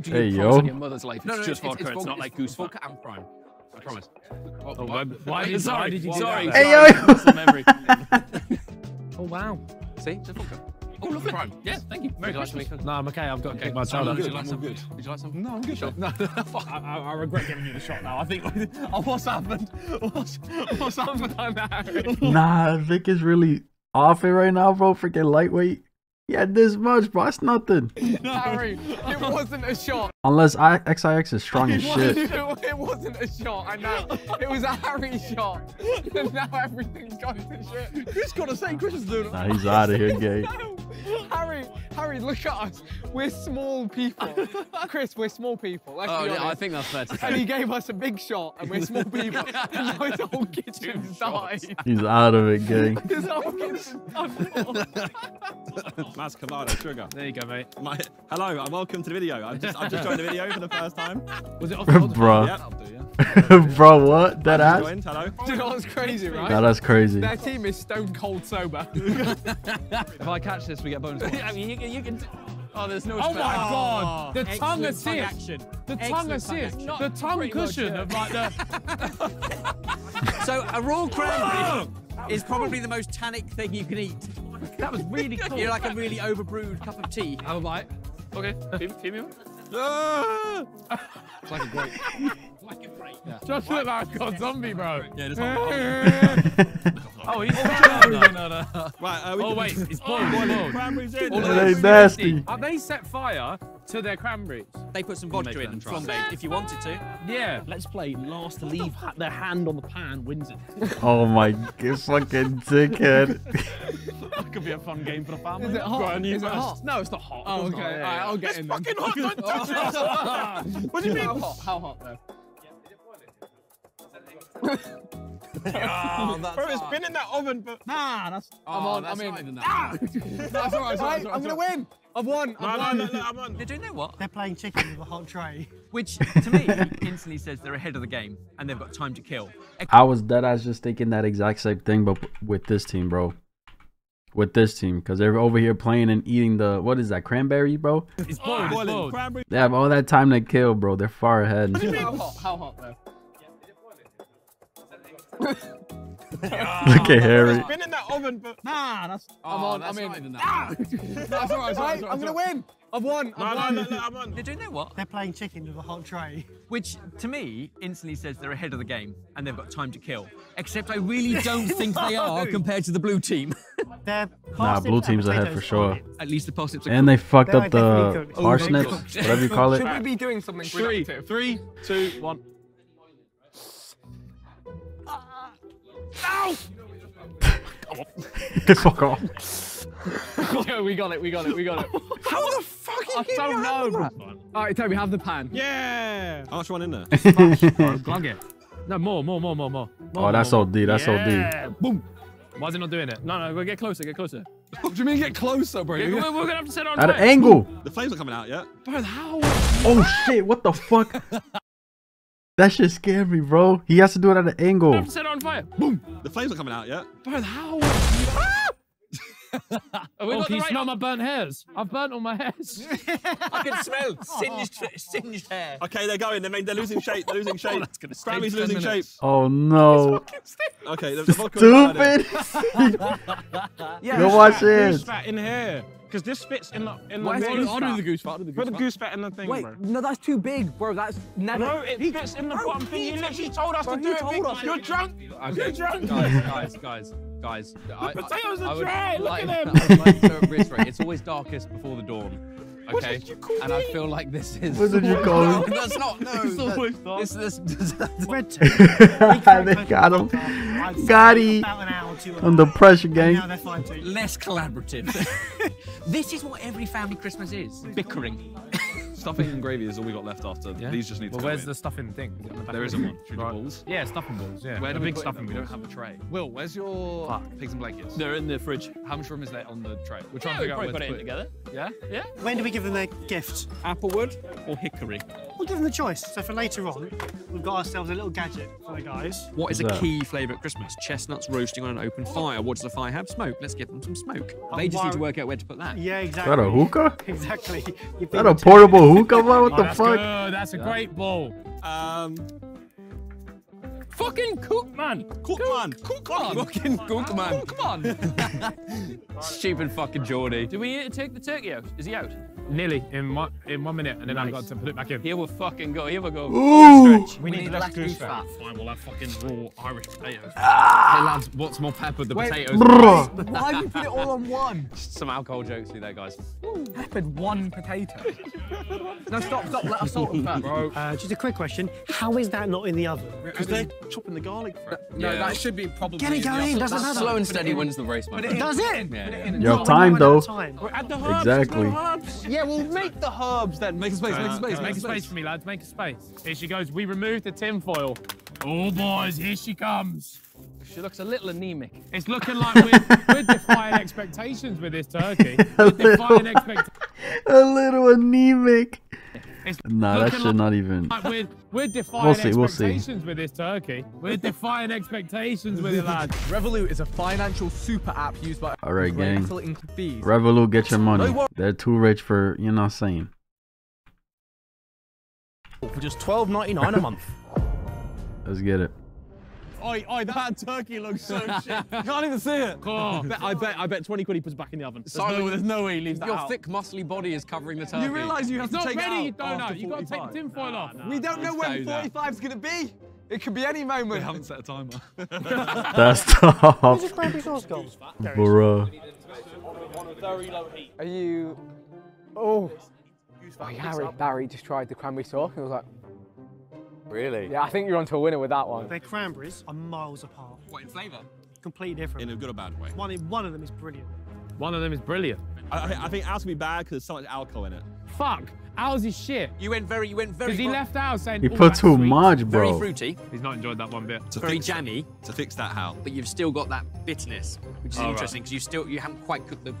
Do
Hey,
you
yo.
promise on your mother's life? It's
No, no,
just
it's,
vodka. It's,
vodka-
not like goose
vodka and prime. I promise.
Oh,
Oh,
what?
why- why did-
sorry,
why did you do
sorry,
that?
Hey,
sorry.
yo.
Oh wow.
See, it's a vodka. Oh, lovely. Prime. Yeah, thank you. Merry
Would you like
Christmas.
No, I'm okay. I've got to kick my child
would you
up.
like some? Would you like some?
No, I'm good.
Sure.
No,
I, I, I regret giving you the shot now. I think. oh, what's happened? What's, what's happened?
Nah, Vik is really off it right now, bro. Freaking lightweight. Yeah, this much, bro. That's nothing.
Harry, it wasn't a shot.
Unless I, XIX is strong as
It
shit.
wasn't- It wasn't a shot, I know. It was a Harry shot. And now everything's gone to shit.
Chris got to say Chris is doing it.
Nah, he's out of here, gang.
Harry, Harry, look at us. We're small people. Chris, we're small people. Let's
Oh,
be
yeah. I think that's fair to
And he gave us a big shot, and we're small people. and now his whole kitchen's died.
He's out of it, gang.
His whole kitchen's died.
That's Cavado Trigger.
There you go, mate.
My, hello and welcome to the video. I've just, I've just joined the video for the first time.
Was it off the
Bro.
Yep.
bro, what? That ass?
joined. Hello.
Do you know what's crazy, right?
That's crazy.
Their team is stone cold sober.
If I catch this, we get bonus points.
I mean, you can. You can oh, there's no.
Oh my god! Oh, the tongue
Excellent tongue
assist.
action.
The tongue
Excellent tongue
assist.
action.
The tongue
Pretty much,
cushion
yeah.
of like the.
So a raw cranberry is probably the most tannic thing you can eat.
That was really cool.
You're like a really overbrewed cup of tea.
Have a bite. Okay. Feed, feed me one.
It's like a grape.
Just look like a god zombie, bro.
Yeah, this
oh, he's no, no, no.
Right. Uh, we
Oh wait, it's boiled. It's boiled.
Cranberries in.
It ain't nasty.
Have they set fire to their cranberries.
They put some vodka in and flambéed if you wanted to.
Yeah.
Let's play last to leave ha- their hand on the pan wins it.
Oh my god, fucking dickhead.
that could be a fun game for the family.
Is it hot?
Go
Is it hot?
No, it's not hot.
Oh, okay.
not.
All right, I'll get
it's
in then.
fucking hot. Don't touch it. what do you mean?
How hot? How hot though?
Oh, that's
Bro, it's
hot.
been in that oven for. Nah, that's.
I'm
Oh,
on.
that's
I'm
not
in.
even that
Ah!
That's all right.
Right,
That's all right. that's
I'm gonna win. I've won. I've
no,
won.
no, no, I'm on.
They're doing their what?
They're playing chicken with a hot tray.
Which to me instantly says they're ahead of the game and they've got time to kill.
I was dead ass just thinking that exact same thing, but with this team, bro. With this team, because they're over here playing and eating the what is that cranberry, bro?
It's boiled. It's boiled.
Cranberry.
They have all that time to kill, bro. They're far ahead.
How hot? How hot though?
Look at Harry.
It's been in that oven for. Nah, that's.
I'm
Oh,
on.
that's
I'm
not
in.
that
Ah!
That's all right. That's all right.
Right,
that's all
I'm gonna win. I've won. I've
no,
won.
no, no, I'm on.
They're doing their what?
They're playing chicken with a hot tray.
Which to me instantly says they're ahead of the game and they've got time to kill. Except I really don't think they are compared to the blue team.
They're
Nah, blue team's ahead for sure.
At least the parsnips are
And they fucked
They're
up the
definitely. Oh,
parsnips,
cooked.
whatever you call it.
Should we be doing something
Three,
productive?
three, two, one.
Fuck off.
yeah, we got it. We got it. We got it.
How the fuck
I don't know. All right, Toby, have the pan.
Yeah. How much one in there?
Glug it. No, more, more, more, more, more.
Oh, that's OD. That's OD.
yeah. Boom. Why is it not doing it? No, no, go get closer, get closer.
What do you mean get closer, bro?
We're, we're gonna have to set it on
At an angle.
The flames are coming out yeah?
Bro, how?
Oh shit! What the fuck? That shit scared me, bro. He has to do it at an
We
angle.
have to set it on fire. Boom.
The flames are coming out yet?
Bro, how? oh,
got
can you
right-
smell my burnt hairs? I've burnt all my hairs.
I can smell singed, oh. singed hair.
Okay, they're going. They're, they're losing shape. They're losing shape.
that's gonna stay
Grammy's
10
losing shape.
Oh no!
Okay, the, the vodka is out there.
Stupid. Go watch
Goose
it.
fat in here. Because this fits in the in the
Where's
thing.
goose
I'll do the goose fat. I'll do the goose Put the goose fat in the thing,
Wait,
bro.
no, that's too big, bro. That's never.
No, it fits in the bottom thing. You literally told us
Bro,
to do it.
told
big.
us.
You're drunk. You're drunk.
guys, guys, guys, guys. I,
potatoes
I,
are
I would
dry, look
like,
at them.
I would like to reiterate, it's always darkest before the dawn.
What
Okay,
did you call
and I feel like this is.
What did you call him?
That's not no.
It's always
that-
dark.
This this.
Red
they got him. Got him.
About an hour, two
On the pressure
Now
gang.
they're fine too.
Less collaborative. this is what every family Christmas is. Bickering.
Stuffing and gravy is all we got left after. These just need to
Well, where's
in.
the stuffing thing? Is it on the back
There
of
isn't one. Should we do
Right.
balls?
Yeah, stuffing balls. Yeah,
Where
the
do we
big
put them?
stuffing
We don't have a tray. Will, where's your
Fuck.
pigs and blankets?
They're in the fridge.
How much room is there on the tray? We're trying
Yeah,
to figure out
probably
where
put it in together.
Yeah? Yeah?
When do we give them their gift?
Applewood or hickory?
We'll give them the choice. So for later on, we've got ourselves a little gadget for the guys.
What is a
that?
key flavour at Christmas? Chestnuts roasting on an open fire. What does the fire have? Smoke. Let's give them some smoke. They just need to work out where to put that.
Yeah, exactly.
Is
exactly.
that a hookah?
Exactly. You
Is that a portable hookah, bro? What
Oh,
the
that's
fuck?
good. That's a great ball.
Um,
Fucking cook, man.
cook man. Cook man.
Fucking cook, man.
Come on.
Stupid fucking Geordie.
Do we need to take the turkey out? Is he out? Nearly in one in one minute, and then I've got to put it back in.
Here we fucking go. Here we go.
Ooh.
We need less goose
fat. Fine, we'll have fucking raw Irish potatoes. Ah.
Hey lads, what's more peppered, the
Wait.
potatoes?
Why have you put it all on one?
Some alcohol jokes through there, guys.
Peppered one potato. no, stop, stop. Let us salt them first. Bro.
Uh, just a quick question. How is that not in the oven?
Because they're chopping the garlic for it.
No,
Yeah.
that should be probably.
Get it
in the
going, doesn't matter.
Slow and steady wins the race, my
Put it.
Does it?
Yeah, yeah.
You have time
run out of
though.
time.
Add the herbs.
Exactly.
Yeah, we'll make the herbs then. Make a space. Make a uh, space.
Make a space for me, lads. Make a space. Here she goes. We removed the tin foil. Oh, boys, here she comes.
She looks a little anemic.
It's looking like we're, we're defying expectations with this turkey. We're defying expectations.
A little anemic.
It's
Nah, that
looking
should not even.
like we're, we're defying
We'll see, we'll see.
expectations with this turkey. We're defying expectations with it, lads.
Revolut is a financial super app used by
All right, gang.
fees.
Revolut, get your money. They're too rich for, you know what I'm saying.
For just twelve ninety nine a month.
Let's get it.
Oi, oi, that turkey looks so shit. You can't even see it.
Cool.
Bet- I bet, I bet 20 quid he puts back in the oven. There's,
Simon,
no, there's no way he leaves that
Your
out.
thick, muscly body is covering the turkey.
You realise you have
It's
to
not
take
ready,
it
you
out
don't know. You've got to take the
45.
tin foil off.
We don't know when 45 is going to be. It could be any moment.
We haven't set a timer.
That's tough.
Where's the cranberry sauce gone?
Bruh.
Are you. Oh. Oh, Harry, Barry just tried the cranberry sauce and was like, Really? Yeah, I think you're onto a winner with that one.
Their cranberries are miles apart.
What in flavour?
Completely different.
In a good or bad way.
One, one of them is brilliant.
One of them is brilliant.
I, I think- I think ours will be bad because there's so much alcohol in it.
Fuck. Ours is shit.
You went very, you went very.
Because he left out saying.
He
"Oh,
put too
sweet."
much,
Very
bro.
fruity,
He's not enjoyed that one bit.
To
very
fix that-
jammy,
To fix that, how?
but you've still got that bitterness, which is
Oh,
interesting because you still you haven't quite cooked the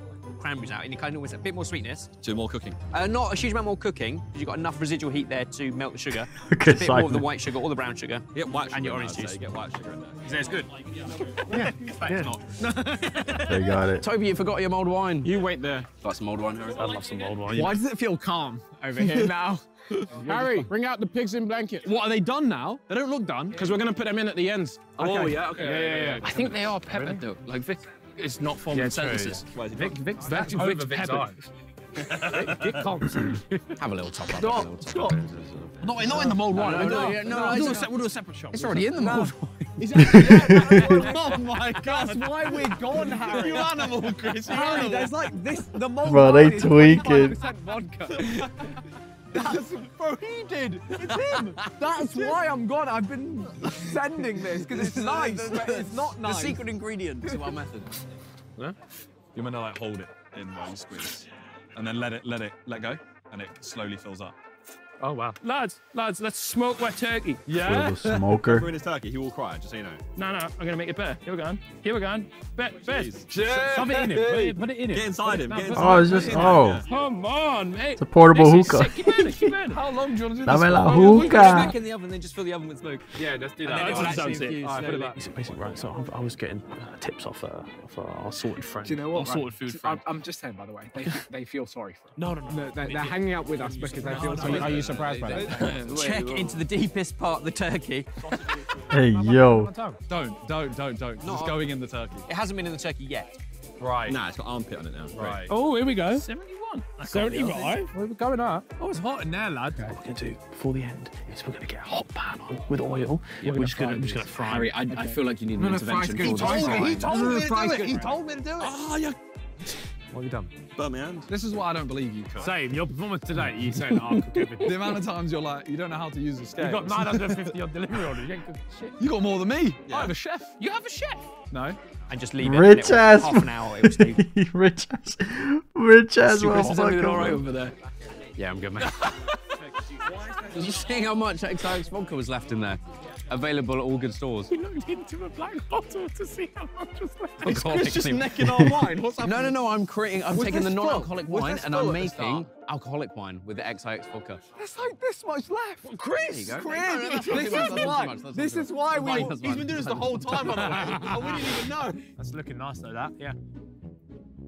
cranberries out, and you kind of always a bit more sweetness.
Do more cooking.
Uh, not a huge amount more cooking because you've got enough residual heat there to melt the sugar.
Okay,
a bit more of the white sugar or the brown sugar.
You get white sugar
And your orange juice.
say. You get white sugar in there.
Is it's good?
Yeah.
They got it.
Toby, you forgot your mulled wine.
You wait there.
Got some mulled wine, Harry?
I love some old wine.
Why does it feel calm over here now?
Harry, bring out the pigs in blankets.
What are they done now? They don't look done.
Because we're going to put them in at the ends.
Oh yeah, okay.
Yeah, yeah, yeah.
I think they are peppered though. Like Vik is not forming
Yeah, true,
sentences.
Vik, Vik's,
That's
Vik's
over
Vik's
Vik's
peppered.
eyes.
Vik, Vik can't.
Have a little top up.
Stop,
have a little top
stop.
up.
Not, not in the mulled wine.
no,
we'll,
no,
do,
yeah, no,
we'll, do a se- we'll do a separate shot.
It's
We'll
already in the
a
mulled
oh my god. That's why we're gone, Harry.
You animal, Chris. You
Harry,
animal.
there's like this, the mold
Bro, they
wine is
tweaking.
vodka.
That's, bro, he did. It's him.
That's why I'm gone. I've been sending this because it's nice, but it's not nice.
The secret ingredient to our method.
You're meant to like hold it in while you squeeze, and then let it, let it, let go, and it slowly fills up.
Oh, wow. Lads, lads, let's smoke wet turkey.
Yeah?
If
smoker.
we're in his turkey, he will cry. Just so you know.
No, no, I'm going to make it better. Here we go. Here we go. Bet, bet.
Jeez.
Shove it in it. Put it, put it in it.
Get inside him. Get inside.
Oh, it's just, oh.
Come on, mate.
It's a portable
This
hookah.
sick. Keep burning, keep burning.
How long do you want to do
Dame
this?
la
for?
Put it back in the oven, then just fill the oven with smoke.
Yeah, let's do that.
then it will
That
actually
sounds sick. All right, put it back. Basically, right, so I, I was getting uh, tips off, uh, off our sorted friend.
Do you know what?
Our sorted food
I'm,
friend.
I'm just saying, by the way, they, they feel sorry for.
No, no, no.
No, they're, they're hanging out with us because they feel
Are
sorry.
You, surprised by that?
Check into the deepest part of the turkey.
Hey, yo.
Don't, don't, don't, don't.
No,
it's
I-
going in the turkey.
It hasn't been in the turkey yet.
Right.
Nah, it's got armpit on it now.
Right. Oh, here we go.
71.
75. We're going up.
Oh, it's hot in there, lad.
What we're going to do before the end is we're going to get a hot pan on with oil. we're just going to we're just going to fry.
Harry, I, I feel like you need an
No, no, fries
intervention.
good.
for this.
Fries
told
No, no,
me to do it. He told me to do it.
Oh, ah, you
What have you done?
burnt my hand.
This is what I don't believe you, Kurt.
Same. Your performance today, you saying I'll cook everything.
The amount of times you're like, you don't know how to use the scale.
You got 950 on delivery orders. You ain't cooked shit.
You got more than me. I have a chef.
You have a chef.
No.
And just leave it.
Rich
and it will-
ass.
Half an hour. It will stay.
rich ass. Rich ass
Chris is everything all right over there. Yeah, I'm good, mate. Did you see how much XX vodka was left in there? Available at all good stores.
We looked into a black bottle to see how much was left.
It's just necking our wine. What's up?
No, no, no. I'm creating. I'm
Was
taking the non-alcoholic wine and I'm
at the start?
making alcoholic wine with the XIX vodka.
There's like this much left. Chris,
There you go.
Chris,
No, no,
this is
that's
why. This is why we.
He's been doing this the whole time, I the way. And we didn't even know.
That's looking nice though, that. Yeah.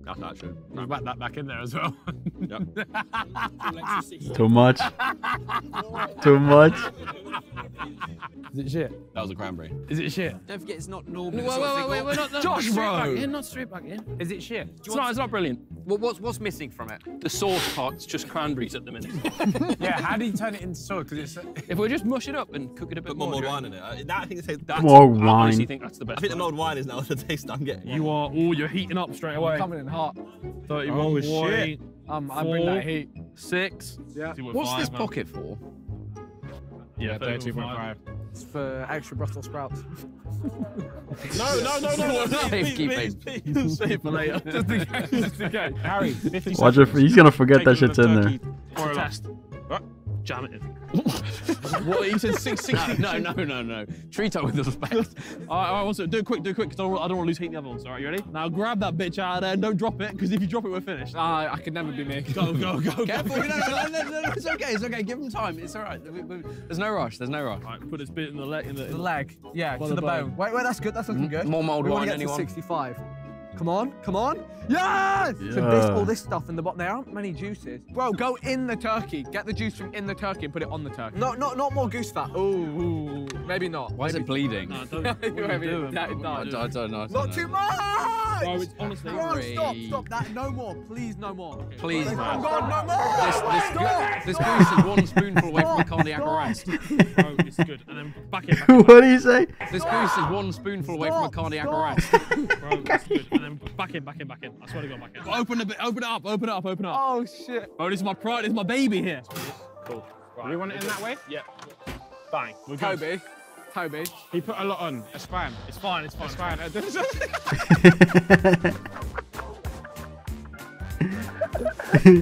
That's actually. true.
We'll back that back in there as well. Yep.
Too much. Too much.
Is it shit?
That was a cranberry.
Is it shit?
Don't forget, it's not normal.
Wait, wait, wait, wait, we're not, not
Josh,
straight
bro.
back in, not straight back in. Is it shit? It's not, it's not brilliant.
Well, what's what's missing from it?
The sauce part's just cranberries at the minute.
Yeah, how do you turn it into sauce? Because it's.
if we just mush it up and cook it a bit
Put more
more,
mulled
do you
wine in it. That, I think it's that's,
More
I honestly
wine.
think that's the best.
I think the
way.
mulled wine is now the taste I'm getting.
You are. Oh, you're heating up straight away.
Coming in hot.
31
Oh,
shit.
Um, I bring that heat.
Six.
Yeah.
What's this pocket for?
Yeah, 32.5.
It's for extra Brussels sprouts.
No, no, no, no.
Safekeeping.
Save for later. Just in case. Just in case. Harry, 50
Watch it. He's gonna forget
Take
that shit's in there.
turkey. It's a test. Jam it in.
What? He said 660.
No, no, no, no. Treat her with respect.
All right, all right, also, do it quick, do it quick, because I don't, want to lose heat in the other ones. All right, you ready? Now grab that bitch out of there and don't drop it, because if you drop it, we're finished.
Ah, I could never be me.
Go, go, go, go.
Careful. No, no, no, no, no, it's okay. It's okay. Give him time. It's all right. There's no rush. There's no rush.
All right, put this bit in the leg. In the,
The leg. Yeah, to
the bone.
Wait, wait, that's good. That's looking good.
More
want
wine, anyone?
65. Come on, come on. Yes! So this, all this stuff in the bottom, there aren't many juices. Bro, go in the turkey. Get the juice from in the turkey and put it on the turkey. No, not, not more goose fat. Ooh, ooh, maybe not.
Why is it bleeding?
No, don't. What
Maybe
doing?
that- no.
I don't, I don't know. I
Not
don't
too
know.
much!
Bro, it's honestly.
Bro, stop, stop that. No more. Please, no more.
Please,
Oh
man.
God, no more!
This, this,
Stop!
this goose is one spoonful away from a cardiac
Stop!
arrest.
Bro, it's good. And then back it. Back it.
what do you say?
This goose is one spoonful away from a
Stop,
cardiac
stop.
arrest.
Bro, it's good. And then
then back in, back in, back in. I swear to God, back in.
Open it, open it up, open it up, open it up.
Oh shit.
Oh, this is my pride. This is my baby here. Cool.
Do you want it in that way?
Yeah. Bang. We're good.
Toby. Toby.
He put a lot on. It's fine. It's fine. It's fine. It's fine.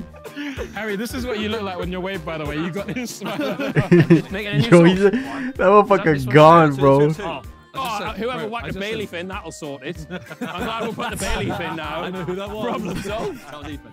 Harry, this is what you look like when you're waved, by the way. You got this smile.
Making a new
Yo, he's
sauce.
that motherfucker gone, bro.
Oh, oh, whoever whacked the bay leaf in, that'll sort it. I'm glad we'll put the bay leaf in now. I know who that was. Problem solved.
That was Ethan.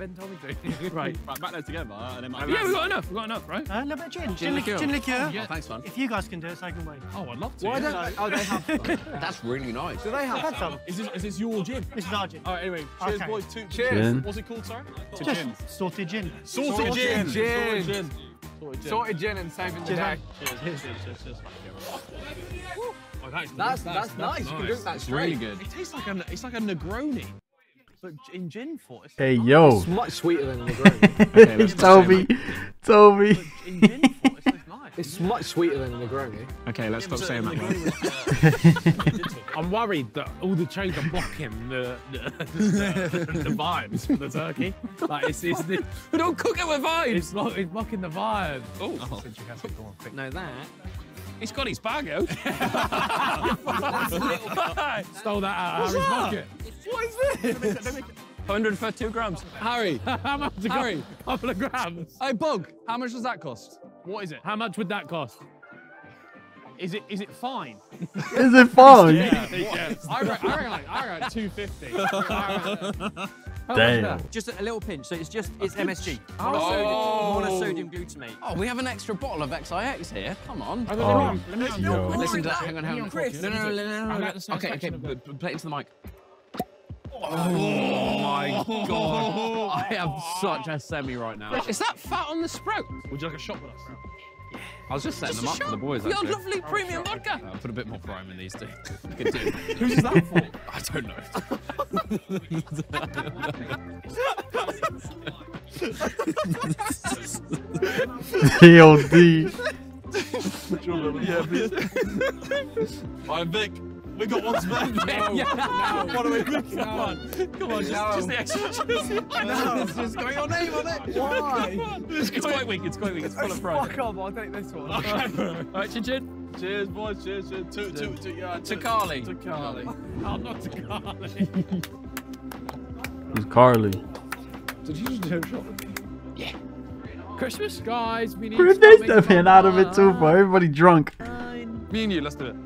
Ben told me to.
Right.
Right, back there together, and then
Yeah, we've got enough. We've got enough, right?
Uh, a little bit of gin.
Gin
Gin, liqueur.
liqueur.
Gin liqueur.
Oh, thanks, man.
If you guys can do it, so I can wait.
Oh, I'd love to.
Why
yeah.
don't oh, they have
That's really nice.
Do they have
Have some.
Is this, is this your gin?
This is our gin.
All right, anyway. Cheers,
Okay.
boys. Two,
Cheers.
Gin.
What's it called, sorry? To
Just
gin.
sorted gin.
Sorted,
Sorted
gin.
gin.
Sorted gin. Sorted gin.
sorted gin and saving the day?
Cheers, cheers, cheers, cheers, cheers. Oh, that's,
That's that's nice. You can drink that straight.
Really good.
It tastes like a, it's like a Negroni. But in gin form. It's
Hey, yo.
It's much sweeter than the Negroni.
Toby. Toby.
in gin form. It's, it's nice.
it's much sweeter than Negroni.
Okay, let's stop saying that.
Uh, I'm worried that all the trades are blocking the the, the, the vibes for the turkey. Like it's it's, the,
We don't cook it with vibes.
it's, it's blocking the vibe.
Oh, oh
No, that.
He's got his bag out.
Stole that out of Harry's pocket.
What is this?
132 grams.
Harry.
how much?
Harry.
A couple of grams.
Hey, Bug, how much does that cost?
What is it?
How much would that cost?
Is it is it fine?
is it fine?
yeah, yeah. I, reckon, I reckon like, I 250.
Damn.
Just a, little pinch. So it's just it's MSG.
Oh.
Monosodium, monosodium glutamate.
Oh, we have an extra bottle of XIX here. Come on.
Oh, oh, let me, let me, no.
Listen to that. Hang on, hang on.
Chris.
No, no, no, no, no. no. Okay, okay. Play into the mic. Oh, my god. I am such a semi right now. Is that fat on the sprout?
Would you like a shot with us?
I was just setting them up for the boys.
Your
Actually.
lovely premium vodka.
Uh, put a bit more prime in these two. Good too.
Who's that for?
I don't know.
TLD.
I'm Vik. We got one man.
yeah.
What are we looking Come on. Come on, just, just the extra. Just,
No, it's just got your name on it. Why?
it's quite weak. It's quite weak. It's full of pride.
Fuck off, I'll take this one.
All
right, chin chin.
Cheers, boys. Cheers, cheers. Two, two, two, yeah.
To Carly.
To Carly.
Oh, not to Carly.
It's Carly.
Did you just do a shot?
Christmas, guys. We need
Bro,
to
they
start making
out of it too, bro. Everybody drunk.
Me and you, let's do it.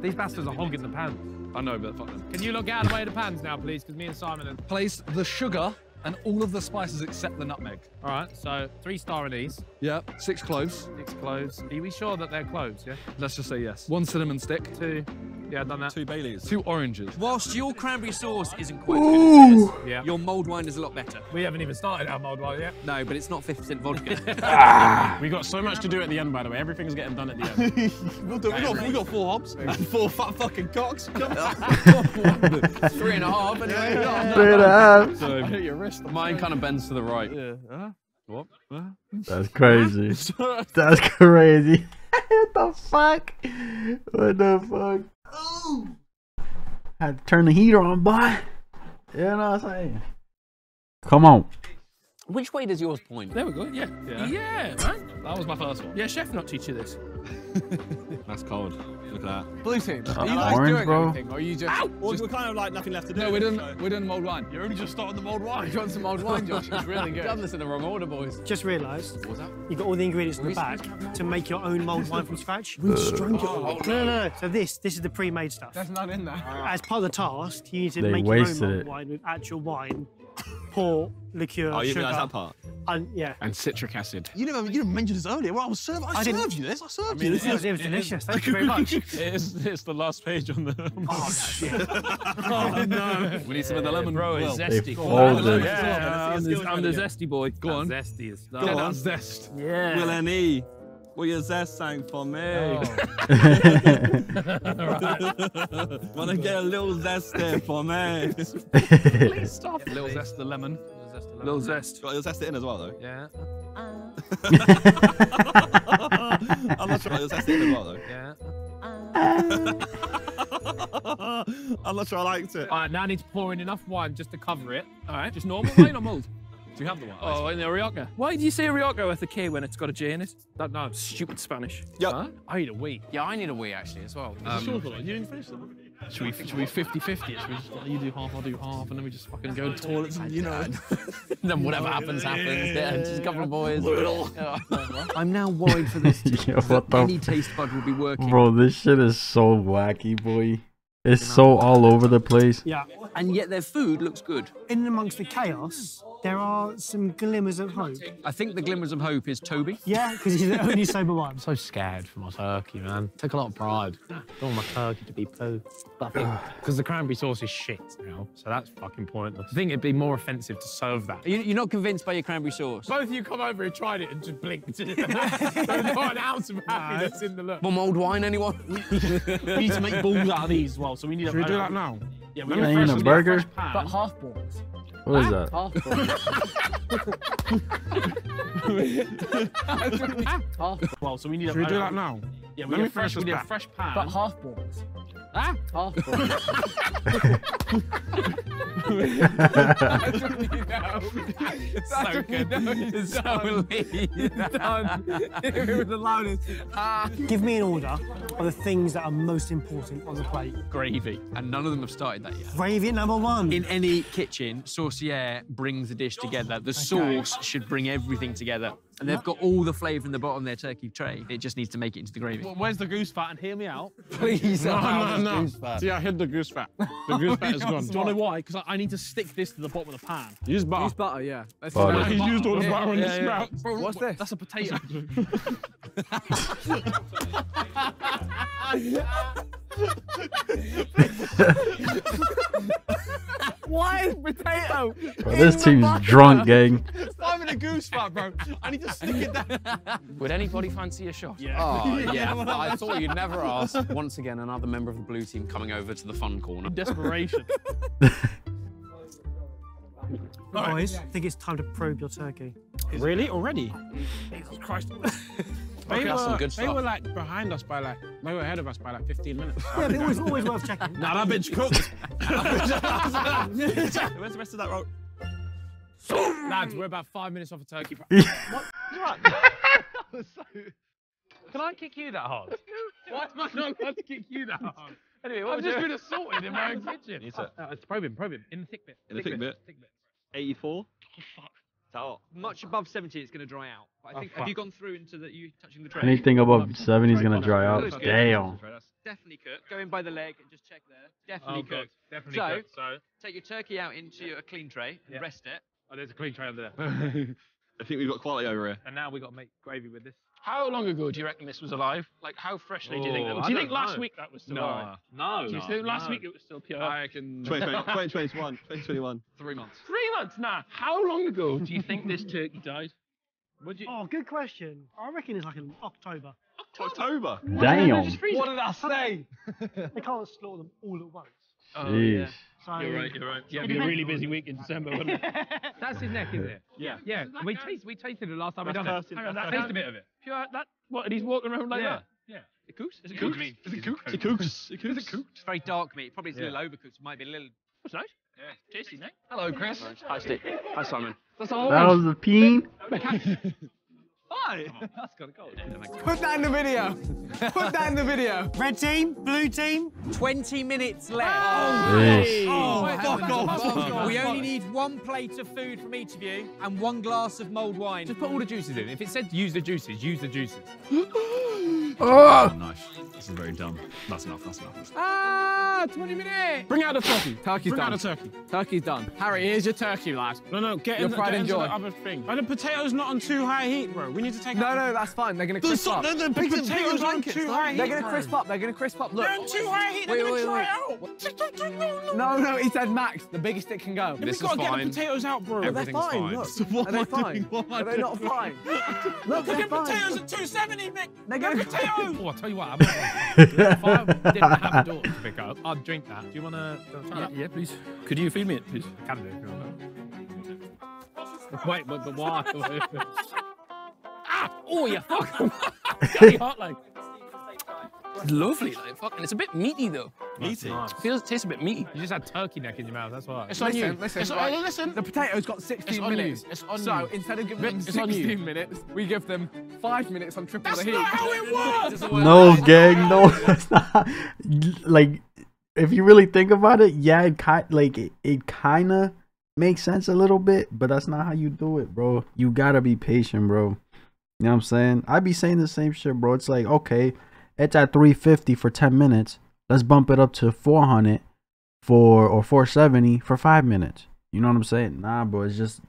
These bastards are hogging the pans.
I know, but fuck them.
Can you look out of the way of the pans now, please? Because me and Simon are...
Place the sugar and all of the spices except the nutmeg.
All right, so three star anise,
Yep. Six cloves.
six cloves. Are we sure that they're cloves, yeah?
Let's just say yes. One cinnamon stick.
Two. Yeah, I've done that.
Two Baileys. Two oranges.
Whilst your cranberry sauce isn't quite as good as this,
Yeah.
your mulled wine is a lot better.
We haven't even started our mulled wine yet.
No, but it's not 50% vodka. Ah!
We got so much to do at the end, by the way. Everything's getting done at the end.
We'll do, we, got, we got four hobs and four fat fucking cocks. Come on.
Three and a half. Anyway.
Three and a half.
I hit your wrist.
Mine kind of bends to the right.
Yeah. Huh?
What?
That's crazy. That's crazy. what the fuck? What the fuck? Ooh. Had to turn the heater on, boy. You know what I'm saying? Come on.
Which way does yours point?
There we go. Yeah.
Yeah.
Yeah, man.
That was my first one.
Yeah, chef not teach you this.
That's cold. Look at that.
Blue team,
Uh,
are you guys
orange,
doing
bro?
anything? Or are you just.
Well, we're kind of like nothing left to do.
No, we're doing
so-
we're doing mulled wine.
You're only just starting the mulled
Do
wine.
you want some old wine, Josh? It's really good.
Done this in the wrong order, boys.
Just realised
What was that?
you've got all the ingredients in the back to make your own mulled wine from scratch. We strung it all. No, no, no. So this, this is the pre-made stuff.
There's none in there.
As part of the task, you need to
They
make your own
wasted
mulled
it.
wine with actual wine, pour, liqueur,
Oh, you
sugar,
realise that part?
and yeah.
And citric acid.
You never, you didn't mention this earlier. Well, I was served. I,
I didn't-
served you this. I served
It
you this.
it was delicious. Thank you very much.
It's, it's the last page on the.
Oh shit!
Oh, no.
We need some of the lemon.
Bro,
Well,
it's
They
zesty.
folded.
Yeah, I'm, the, I'm the zesty boy.
Go on.
Zesty is
Get that zest.
Yeah.
Will and E. What your zest sang for me?
Oh.
Wanna get a little zest there for me?
Please stop.
Little zest the lemon.
Little zest.
Got your zest it in as well, though.
Yeah. Uh.
I'm not sure. Got your zest it in as well, though.
Yeah.
I'm not sure I liked it.
All right, now I need to pour in enough wine just to cover it. All right.
Just normal wine or mulled?
Do you have the one?
Oh, in the Rioja. Why do you say Rioja with a K when it's got a J in it?
Don't know.
Stupid Spanish.
Yep.
Huh?
I need a wee.
Yeah, I need a wee actually as well.
Um,
Um,
sure, you didn't finish them. Should we, should we 50 50? Should we just, like, you do half, I'll do half, and then we just fucking go to toilets and, you know.
then whatever happens, happens. Yeah, just a couple of boys.
I'm now worried for this.
Yo,
that
what the
any taste bud will be working.
Bro, this shit is so wacky, boy. It's so all over the place.
Yeah.
And yet their food looks good.
In amongst the chaos, there are some glimmers of hope.
I think the glimmers of hope is Toby.
Yeah, because he's the only sober one.
I'm so scared for my turkey, man. Take a lot of pride. Don't want my turkey to be poo. But because the cranberry sauce is shit now, so that's fucking pointless. I think it'd be more offensive to serve that.
You- You're not convinced by your cranberry sauce?
Both of you come over and tried it and just blinked. There's not an ounce of happiness in the look.
More mulled wine, anyone?
we need to make balls out of these as well, so we need
Should we do that now?
Yeah,
Let me Ain't a burger?
But half balls.
What is that?
Half balls.
Well, so we need
Should we do that now?
Yeah, we
Let
need
me
a fresh,
finish
we need a fresh pan.
But half balls. Ah, balls.
so good. It's so.
Done. it was the loudest.
Give me an order of the things that are most important on the plate.
Gravy. And none of them have started that yet.
Gravy number one.
In any kitchen, saucier brings the dish together. The sauce should bring everything together. And they've got all the flavour in the bottom of their turkey tray. It just needs to make it into the gravy.
Well, Where's the goose fat? And hear me out.
Please,
No, no, no.
goose fat.
See, I hid the goose fat. The goose fat is oh gone.
Do you know why? Because I, I need to stick this to the bottom of the pan.
Use butter.
Use butter, yeah. Let's
Butter.
do that.
He used all the butter in
Yeah,
the
yeah.
spout.
Bro,
What's this?
That's a potato.
Why is potato?
Bro, this team's drunk, gang.
I'm in a goose fat, bro. I need to stick it down.
Would anybody fancy a shot?
Yeah.
Oh, yeah. I thought you'd never ask. Once again, another member of the blue team coming over to the fun corner.
Desperation.
Boys, I think it's time to probe your turkey.
Really? Already?
Jesus Christ.
They
that's some
were,
good
they were like behind us by like, they were ahead of us by like 15 minutes.
Yeah, but always, always worth checking.
Nah, that bitch cooked. Where's the rest of that roll?
Lads, we're about five minutes off a turkey. Can I kick you that hard? Why am I not allowed to kick you that hard?
Anyway,
I've just been assaulted in my own kitchen.
Need to-
Uh, it's probe him, probe him. In the thick bit.
In the thick bit?
Thick bit.
84. Oh, Oh,
much oh, above 70, it's going to dry out. But I oh, think, have you gone through into the, you touching the tray?
Anything above 70 is gonna dry out.
Looks good.
Damn.
Definitely cooked. Go in by the leg and just check there. Definitely
Oh,
cooked.
good. Definitely
so,
cooked, so-
take your turkey out into a clean tray and
Yeah.
rest it.
Oh, there's a clean tray under there.
I think we've got quality over here.
and now we've got to make gravy with this.
How long ago do you reckon this was alive? Like, how freshly do you think that
Oh,
was?
I
Do you think
don't
last
know.
week that was still
No.
alive?
No,
Do you
no,
think last
no.
week it was still pure?
I reckon 2021. 2021.
Three months. Three months? Nah. How long ago do you think this turkey died?
Would you?
Oh, good question. I reckon it's like in October.
October.
Damn.
What did I say?
They can't slaughter them all at once.
Oh, Jeez.
So
You're right, you're right. Yeah, it'd be a really busy week in December, wouldn't it?
That's his neck, is it?
Yeah.
Yeah. We, taste, we tasted it last time we
That's
done it.
cursing,
Hang on,
that's
taste a bit of it.
Pure, that, what, and he's walking around like
Yeah.
that?
Yeah.
It cooks? Is it
It
cooks?
cooks.
Is it cooks?
It cooks. It cooks.
It's very dark meat. Probably it's a little overcooked. Might be a little.
That's nice. Yeah. Tasty, Nick.
Hello, Chris.
Hi, Steve. Hi, Simon.
That's all.
That was the peen.
Hi.
That's got to go.
Put that in the video. Put that in the video.
red team, blue team.
20 minutes left.
Jeez.
Oh, oh fuck off.
Oh, we only need one plate of food from each of you and one glass of mulled wine.
Just put all the juices in. If it said use the juices, use the juices.
Oh, nice. This is very dumb. That's enough, that's enough.
Ah, 20 minutes.
Bring out the turkey.
Turkey's
Bring
done.
out the turkey.
Turkey's done. Harry, here's your turkey, lad.
No, no, get, in, the,
pride
get into the other thing. But the potato's not on too high heat, bro. We need to take
No,
out
no, that's fine. They're gonna
The,
crisp
so,
up.
the, the,
the
big
potatoes on too high heat.
They're gonna
bro.
crisp up. They're gonna crisp up. Look.
They're on too high heat. They're gonna
wait,
dry
wait.
out. Just don't- don't- no, no.
No, no, he said max. The biggest it can go.
We've
This is
got to get
fine.
the potatoes out, bro.
They're
Everything's
fine.
fine.
Look.
What
Are they
am I
fine?
doing? What am I
Are they not fine? Look, they're
Fucking
fine.
potatoes at 270, Mick.
They're gonna
potatoes.
Oh, I'll tell you what. I'm if I didn't have a daughter to pick up, I'd drink that. Do you want to try that?
Yeah, please. Could you feed me it, please?
Can do. if you want. Wait, but, but why? ah! Oh, you fuck! Very hot, like.
It's lovely, like fucking. It's a bit meaty though.
Meaty.
Feels tastes a bit meaty.
You just had turkey neck in your mouth. That's why.
It's on
Listen,
you.
listen,
It's on,
oh,
listen.
The potato's got 16
on you.
minutes.
It's on
so
you.
instead of giving them
It's on
16 minutes, we give them five minutes on triple the heat.
how it works.
No, gang, no, that's not. Like, if you really think about it, yeah, it kind like it, it kind of makes sense a little bit, but that's not how you do it, bro. You gotta be patient, bro. You know what I'm saying? I'd be saying the same shit, bro. It's like, okay, it's at 350 for 10 minutes. Let's bump it up to 400 for or 470 for five minutes. You know what I'm saying? Nah, bro. It's just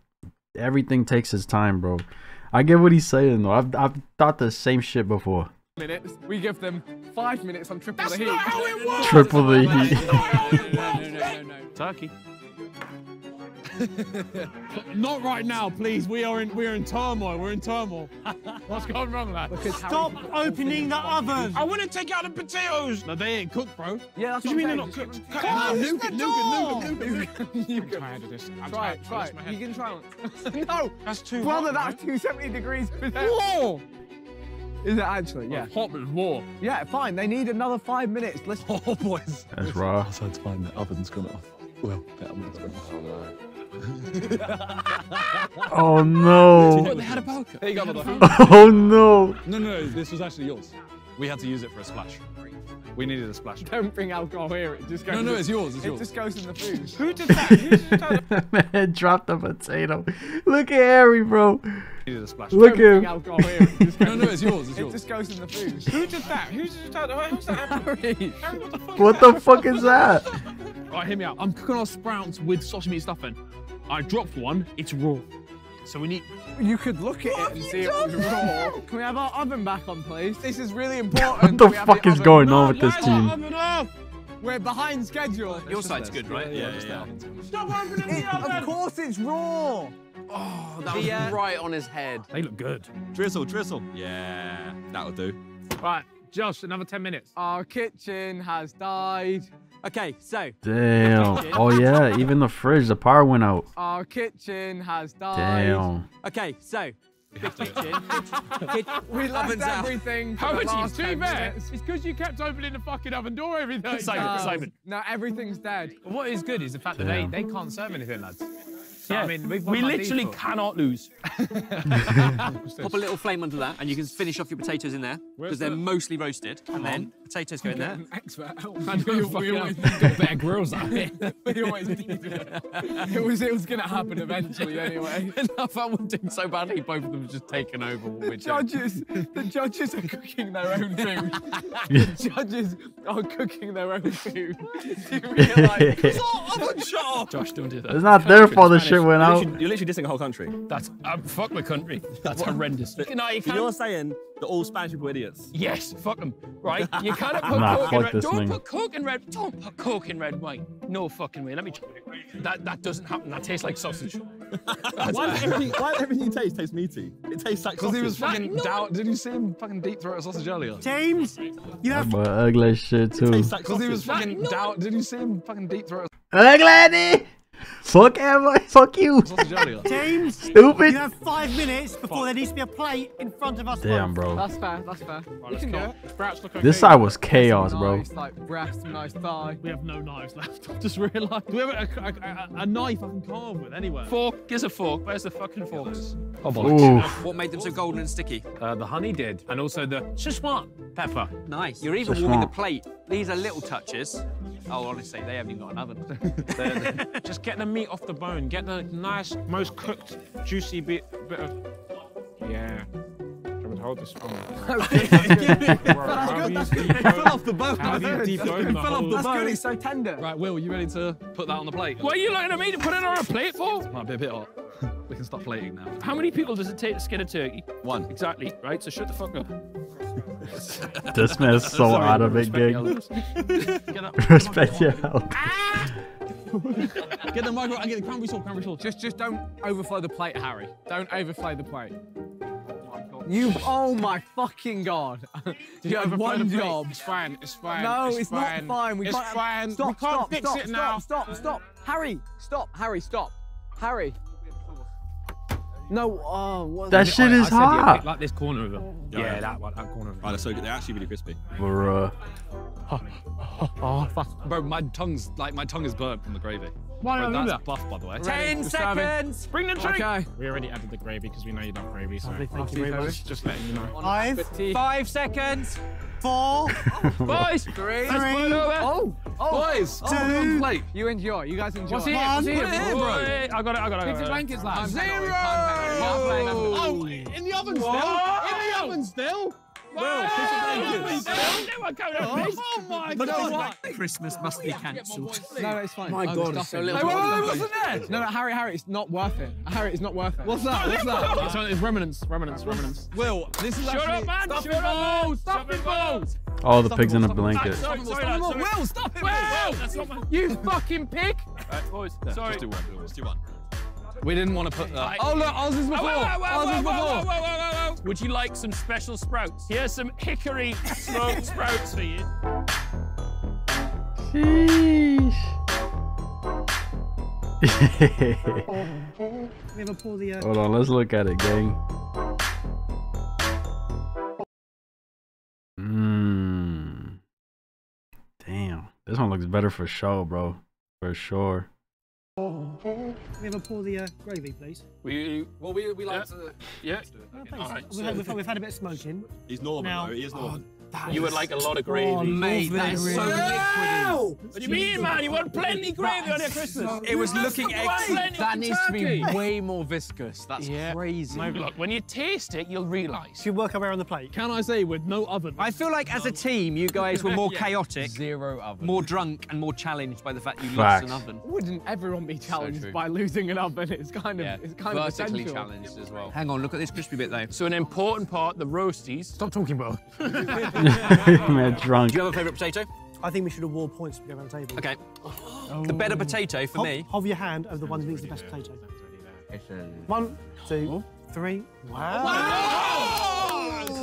everything takes its time, bro. I get what he's saying though. I've I've thought the same shit before.
minutes, we give them five minutes on triple
That's
the heat.
not how it works.
Triple the heat.
No, no, no, no.
Turkey.
Not right now, please. We are in we are in turmoil. We're in turmoil.
What's going wrong, lad?
Stop opening the oven.
I want to take out the potatoes.
No, they ain't cooked, bro.
Yeah, that's
What do you mean they're not cooked?
Come
Nuke
on,
it,
nuke it,
nuke it, nuke it,
You
I'm tired of this. I'm
Try
tired.
it, try it.
my head.
You can try it. no,
That's too
brother,
hot,
that's 270 degrees.
Whoa!
Is it actually? Yeah.
Hot as war.
Yeah, fine. They need another five minutes. Let's.
Oh, boys.
That's raw.
Outside's fine. The oven's gone off. Well, the oven's gone off.
Oh no.
Oh, what, they had a power cut?
There you go, mother.
Oh no.
No, no, no. This was actually yours. We had to use it for a splash. We needed a splash.
Don't bring alcohol here. It just goes.
No, no, it's yours. It's
It
yours.
just goes in the food.
Who did that? Who did
Man dropped the potato. Look at Harry, bro.
needed a splash.
Look
Don't bring
at him.
alcohol here. It just goes
No, no, it's yours. It's
It
yours.
just goes in the food.
Who did that? Who did that? How's that happening?
Harry.
What the fuck?
What the fuck is that?
Right, hear me out. I'm cooking our sprouts with sausage meat stuffing. I dropped one. It's raw. So we need.
You could look at it and see it was raw. Can we have our oven back on, please? This is really important.
What the
We have
fuck is
oven-
going
No,
on with this team?
our oven up. We're behind schedule.
Your side's good, right?
Yeah, yeah,
It- of course it's raw.
Oh, that was uh, right on his head.
They look good.
Drizzle, drizzle. Yeah, that'll do.
Right, Josh, another 10 minutes.
Our kitchen has died.
Okay, so
Damn. Oh yeah, even the fridge, the power went out.
Our kitchen has died.
Damn.
okay, so big kitchen. Kit-
We left everything.
How
the
much is too bad? It's because you kept opening the fucking oven door every day.
Simon, Simon.
No, everything's dead.
What is good is the fact that they, they can't serve anything, lads. So,
Yeah,
I mean, we've
we literally
default.
cannot lose.
Pop a little flame under that, and you can finish off your potatoes in there because they're mostly roasted. and then potatoes go in there.
Expert help.
We, we always got better grills out here.
we always needed it. It was, it was going to happen eventually anyway.
Enough, I was doing so badly, both of them just taken over what we're
The
doing.
judges, the judges are cooking their own food. the judges are cooking their own food. Do you realise?
Josh, don't do that.
It's not their fault the shit went
You're
out.
literally, you're literally dissing a whole country.
That's um, fuck my country. That's horrendous. No, you
So
can't.
you're saying that all Spanish people are idiots?
Yes, fuck them. Right? You cannot put
nah,
coke in red. Don't
thing.
put coke in red. Don't put coke in red wine. No fucking way. Let me. Try. That that doesn't happen. That tastes like sausage.
Why does everything, why does everything you taste taste meaty? It tastes like
Because he was fucking
no.
down. Did you see him fucking deep throat a sausage earlier?
James, you have
But ugly shit too.
tastes like
Because he was
sausage.
fucking down. Did you see him fucking deep throat
Ugly. Fuck everybody. Fuck you.
a?
James.
Stupid.
You have five minutes before there needs to be a plate in front of us.
Damn,
both.
bro.
That's fair, that's fair. you can do it.
Sprouts look okay.
This side was chaos, bro.
Nice, like breast, nice thigh.
We have no knives left. I just realised.
Do we have a, a, a, a knife I can carve with anywhere?
Fork. Here's a fork. Where's the fucking forks?
Oh, bollocks.
Ooh.
What made them so golden and sticky?
Uh, the honey did, and also the Szechuan pepper.
Nice. You're even
Just
warming the plate. These are little touches. Oh, honestly, they haven't even got an oven.
Just get the meat off the bone. Get the nice, most cooked, juicy bit, bit of. Yeah. I would hold the spoon. How do you deep
fell off the bone.
How do you deep
That's
bone
good.
the
Fell off
whole-
the
That's good,
bone.
it's so tender.
Right, Will, you ready to put that on the plate?
What are you looking at me to put it on a plate for?
Might be a bit hot. We can stop plating now.
How many people does it take to skin a turkey?
One.
Exactly, right? So shut the fuck up.
This man's so
Sorry,
out of it,
respect the
gig.
elders. Get up.
Respect your health.
Get the micro and get the cranberry sauce, cranberry sauce.
Just, just don't overflow the plate, Harry. Don't overflow the plate. Oh my god. You, oh my fucking god! you have one job.
It's fine. It's fine.
No,
it's,
it's,
fine.
not fine. We
it's
can't.
fine.
Stop,
we can't
stop,
fix
stop,
it
stop,
now.
Stop, stop, Harry, stop. Harry, stop. Harry, No, oh, what
That shit is
I said, yeah,
hot.
like this corner of it.
Yeah,
Yeah,
yeah.
that one, that corner of it.
Oh, they're so good. They're actually really crispy.
Bruh.
Oh, fuck.
Bro, my tongue's like my tongue is burnt from the gravy.
Why
Bro,
not
that's buff, by the way.
Ten seconds.
Bring the drink.
Okay.
We already added the gravy because we know you love gravy. So
Lovely, thank you very much.
just letting you know.
Five,
Five seconds.
four,
Boys,
Three. Oh, oh.
Boys, oh,
two,
one plate.
You enjoy. You guys enjoy.
What's here?
One.
What's here?
Put bro.
I got it, I got it. I
Pigs
got
and
it.
blankets, lads.
Oh, Zero.
Oh, in the oven still? In the oven still? Well, fish and blankets.
Oh
my god.
Christmas must be oh, cancelled.
No, no, it's fine.
My oh,
I'll
God, it's so
stuff it.
little.
Wait, wait, wait,
What's
what's in there? No, no, Harry, Harry, it's not worth it. Harry, it's not worth it.
What's that? What's that? So it's remnants, remnants, remnants. Will, this is
Shut up, man!
Stop
Shut
it,
up!
Will!
Stop it, Will!
All the pigs in a blanket.
Sorry, sorry,
Stop it,
sorry.
Will! Stop it,
Will!
Will!
That's not my... You fucking pig! Right, boys, sorry.
Just do one. Just do one. We didn't want to put that.
Oh, look, ours is before.
whoa, whoa,
Ours is
whoa, whoa,
before.
Would you like some special sprouts? Here's some hickory smoked sprouts for you.
we have a pour the. Uh,
Hold on, let's look at it, gang. Mmm. Damn. This one looks better for sure, bro. For sure.
We have a pour the uh, gravy, please.
We,
Well, we, we
like
to.
yeah.
Oh, thanks.
All right,
we've, had, we've, had, we've had a bit of smoking.
He's normal,
Now-
though. He is normal.
You would like a lot of gravy.
Oh, mate, that is so liquidy.
What do you mean, man? You want plenty gravy on your Christmas?
It was looking
excellent.
ex- That needs to be way more viscous. That's
Yeah.
crazy.
No, look, when you taste it, you'll realise.
Should we work our way on the plate?
Can I say, with no oven?
I feel like as a team, you guys were more chaotic,
Zero oven.
more drunk, and more challenged by the fact you
Facts.
lost an oven.
Wouldn't everyone be challenged
true.
by losing an oven? It's kind of,
Yeah.
it's kind of
Vertically
essential.
challenged as well.
Hang on, look at this crispy bit though.
So an important part, the roasties. Stop talking, bro.
Man, drunk.
Do you have a favourite potato?
I think we should award points as we go around the table.
Okay. Oh. The better potato for
Hov-
me.
Hover your hand over the one who thinks the best potato. One, two, three. Wow.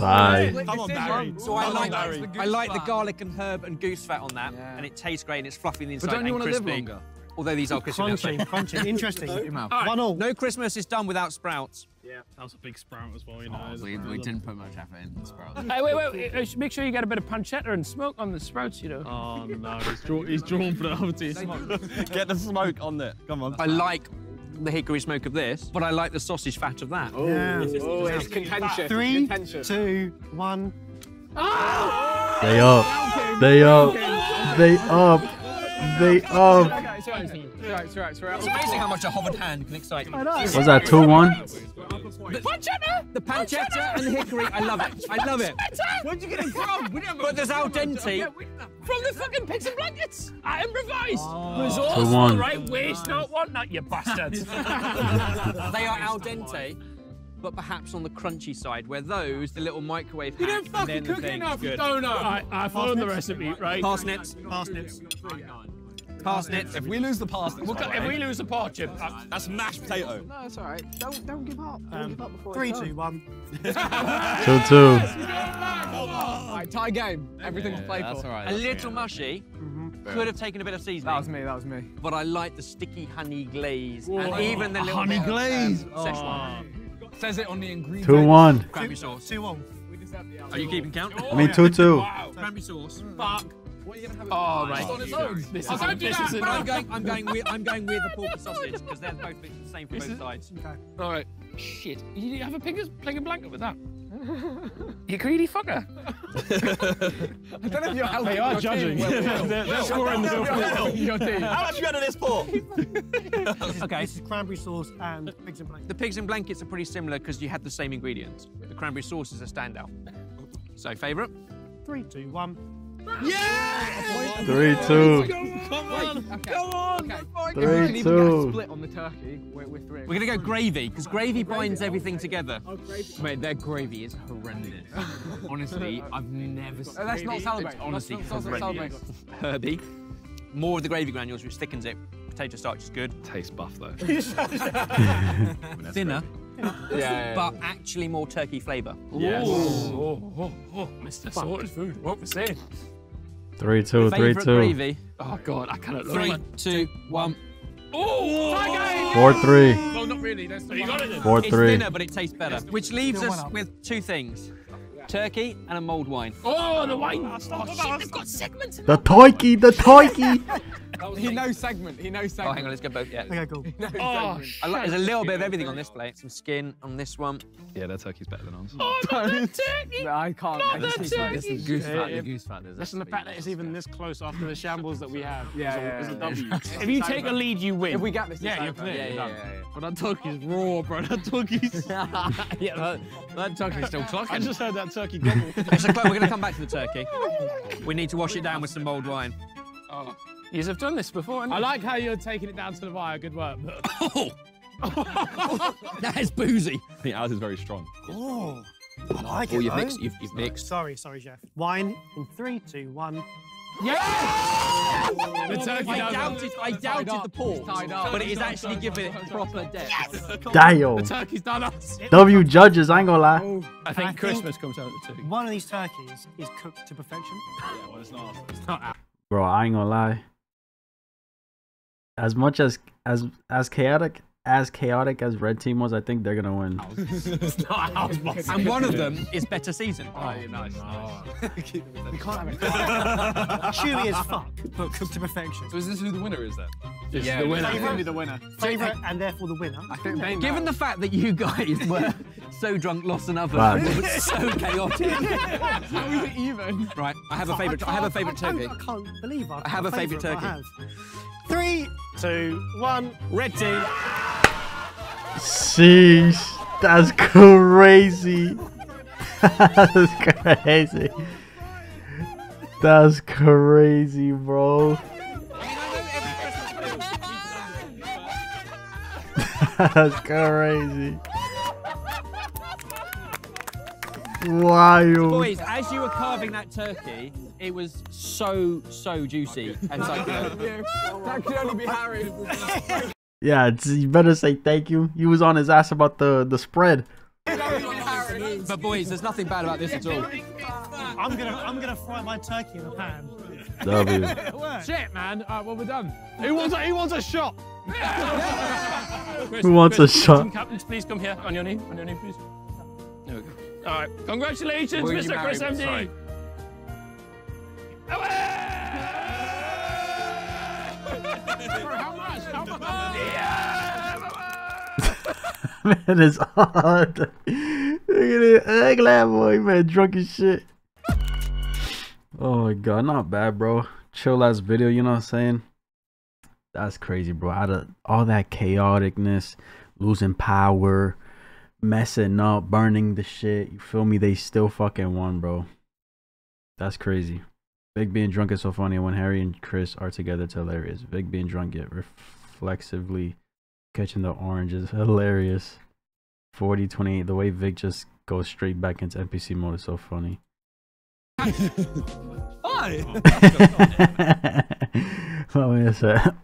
Bye.
Come on, Barry.
So I like,
on, Barry.
I like the garlic and herb and goose fat on that, and it tastes great and it's fluffy on the inside
But don't you
and
want to live longer?
Although these are crispy. on the
Crunchy, crunchy. Interesting. One all.
No Christmas is done without sprouts.
Yeah, that was a big sprout as well, you know.
Oh, We, we didn't put much effort in the sprouts.
Hey, wait, wait, wait. Make sure you get a bit of pancetta and smoke on the sprouts, you know.
Oh no, he's, draw, he's drawn for the other team. Get the smoke on it. Come on.
I like the hickory smoke of this, but I like the sausage fat of that. Oh.
Yeah.
Oh, it's contentious.
Three,
contentious.
two, one. Ah!
They up. They up. They up. They up.
Okay, it's alright, it's alright, it's alright, it's alright.
It's amazing how much a hovered hand can excite me.
Was that 2 1?
The pancetta, the pancetta and the hickory, I love it. I love it.
Where'd you get it from? We didn't
But there's al dente.
From the fucking pigs and blankets. I improvise.
Oh.
Resourceful,
Two one.
right? Waste not, want not, you bastards.
They are al dente, but perhaps on the crunchy side, where those, the little microwave
you
hack,
don't fucking cook
the
it
thing.
enough, you don't know. I, I followed the recipe, right?
Parsnips,
Parsnips.
parsnips.
If we lose the past,
We'll if we lose the pot chip, uh,
that's mashed potato.
No, it's alright. Don't, don't give up. Don't
Um,
give up before
Three,
it's
two, one.
2 2.
Alright, tie game. Everything's playful.
That's all right.
A little mushy. Could have taken a bit of seasoning.
That was me, that was me.
but I like the sticky honey glaze and even the little
honey
bit of,
glaze.
Um, Szechuan
Says it on the ingredients.
2 1.
cranberry sauce.
Two, one.
Are you keeping count?
I mean 2 2.
Cranberry sauce.
fuck. Oh, right.
on its own.
This
I
is,
don't do
this
that.
is
I'm going. I'm going with. I'm going with the porky sausage because they're both the same for
This
both
is-
sides.
All right. Shit. You have a pig, pig and blanket with that. you greedy fucker.
I don't know if you're helping
They are
your
judging.
team.
they're, they're scoring the
You're helping your team.
How much you out of this for?
Okay.
This is cranberry sauce and pigs and blankets.
The pigs and blankets are pretty similar because you had the same ingredients. The cranberry sauce is a standout. So favourite?
Three, two, one.
3 2.
Come on.
Okay.
Come on.
Okay.
Three,
we can even get a
two.
split on the turkey, we're, we're three.
We're gonna go gravy because gravy binds everything together.
Mate, their gravy is horrendous. Honestly, I've never seen
Uh, let's not celebrate.
It's honestly
let's, let's not celebrate.
horrendous.
Herbie. More of the gravy granules, which thickens it. Potato starch is good.
Tastes buff though.
Thinner,
Yeah.
but actually more turkey flavour.
Oh, oh, oh, oh, Mr. Sorted Food. What we're saying?
3 2. 3
Favourite
2.
gravy?
Oh, God, I cannot look.
Three, two, one.
Oh, tie game!
Four three.
Well, not really. That's
You got it.
Four
It's
three.
dinner, but it tastes better. Which leaves us with two things: turkey and a mulled wine.
Oh, the wine. Oh, shit, they've got segments.
The toiki, the toiki.
He knows segment. He knows segment.
Oh, hang on, let's go both. Yeah.
Okay, cool.
He knows
Oh.
I like, there's a little bit of everything on this plate. Some skin on this one.
Yeah, that turkey's better than ours.
Oh, not the turkey.
No, I can't.
Not
I
the
just need to-
turkey.
this is
Goose
good.
fat.
Yeah,
The goose fat. there's
Listen, the fact that it's even this close after the shambles that we have
Yeah,
is,
yeah,
is a
yeah,
W.
yeah.
If you take a lead, you win.
If we get this,
yeah, you're clear.
Yeah, yeah, yeah, yeah.
But that turkey's raw, bro. That turkey's.
yeah, that, that turkey's still clocking.
I just heard that turkey gobble.
It's a we're going to come back to the turkey. We need to wash it down with some mulled wine. Oh.
You have done this before,
I like how you're taking it down to the wire. Good work. Oh!
That is boozy.
I think ours is very strong.
Oh, I like
Oh,
it.
you've
though.
mixed. You've, you've mixed.
Sorry, sorry, Jeff. Wine in three, two, one. Yes!
The turkey
I doubted, I doubted the port, but it is actually giving it proper depth.
Damn.
The turkey's done us.
W judges, I ain't gonna lie.
I think
I think-
Christmas comes out of the two.
One of these turkeys is cooked to perfection. yeah, well, it's not. It's not.
Bro, I ain't gonna lie. As much as as as chaotic as chaotic as red team was, I think they're gonna win.
it's not ours.
And one of them is better seasoned.
Oh, you're nice. Oh.
We can't have it. Chewy as fuck, but cooked to perfection.
So is this who the winner is then?
yeah, the winner. Favourite. the winner.
Favourite and therefore the winner.
I think they
Given the fact that you guys were so drunk, lost an oven,
Wow.
it was so chaotic.
How is it even?
Right, I have a favourite. I have a favourite turkey.
can't, I can't believe I,
I have a favourite
but I
turkey.
Three, two, one.
Red team.
Sheesh, that's crazy. That's crazy. That's crazy, bro. That's crazy. Wild.
Boys, as you were carving that turkey, it was so so juicy and succulent.
That could only be Harry.
Yeah, you better say thank you. He was on his ass about the the spread.
But boys, there's nothing bad about this at all.
I'm gonna, I'm gonna fry my turkey in the pan.
W.
It worked.
Shit, man. All right, well, we're done.
Who wants a, who wants a shot?
Who wants a shot?
Captains, please come here. On your knee. On your knee, please. There we go. All right. Congratulations,
Will
Mr. Chris
me?
MD.
Sorry.
How much? How much?
man, it's hard. Look at it. Ugly boy, man, drunk as shit. Oh my god, not bad, bro. Chill ass video, you know what I'm saying? That's crazy, bro. Out of all that chaoticness, losing power, messing up, burning the shit, you feel me? They still fucking won, bro. That's crazy. Big being drunk is so funny. When Harry and Chris are together, it's hilarious. Big being drunk yet reflexively catching the orange is hilarious. 40 28. The way Vik just goes straight back into NPC mode is so funny.
Hi.
what man said,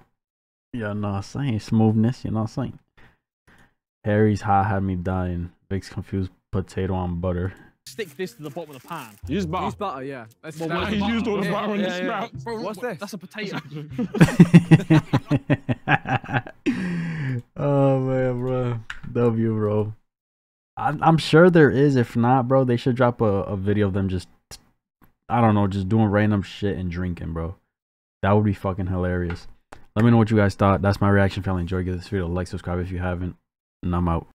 you know what I'm saying? Smoothness, you know what I'm saying? Harry's hot had me dying. Vik's confused potato on butter.
Stick this to the bottom of the pan.
Use bar.
Use butter, yeah. Let's
Well,
start
he
with
used all the
Yeah,
butter in
yeah,
his
yeah.
mouth. Bro,
What's this?
That's a potato.
oh man, bro. W, bro. I'm, I'm sure there is. If not, bro, they should drop a, a video of them just, I don't know, just doing random shit and drinking, bro. That would be fucking hilarious. Let me know what you guys thought. That's my reaction. If y'all enjoyed, give this video a like, subscribe if you haven't, and I'm out.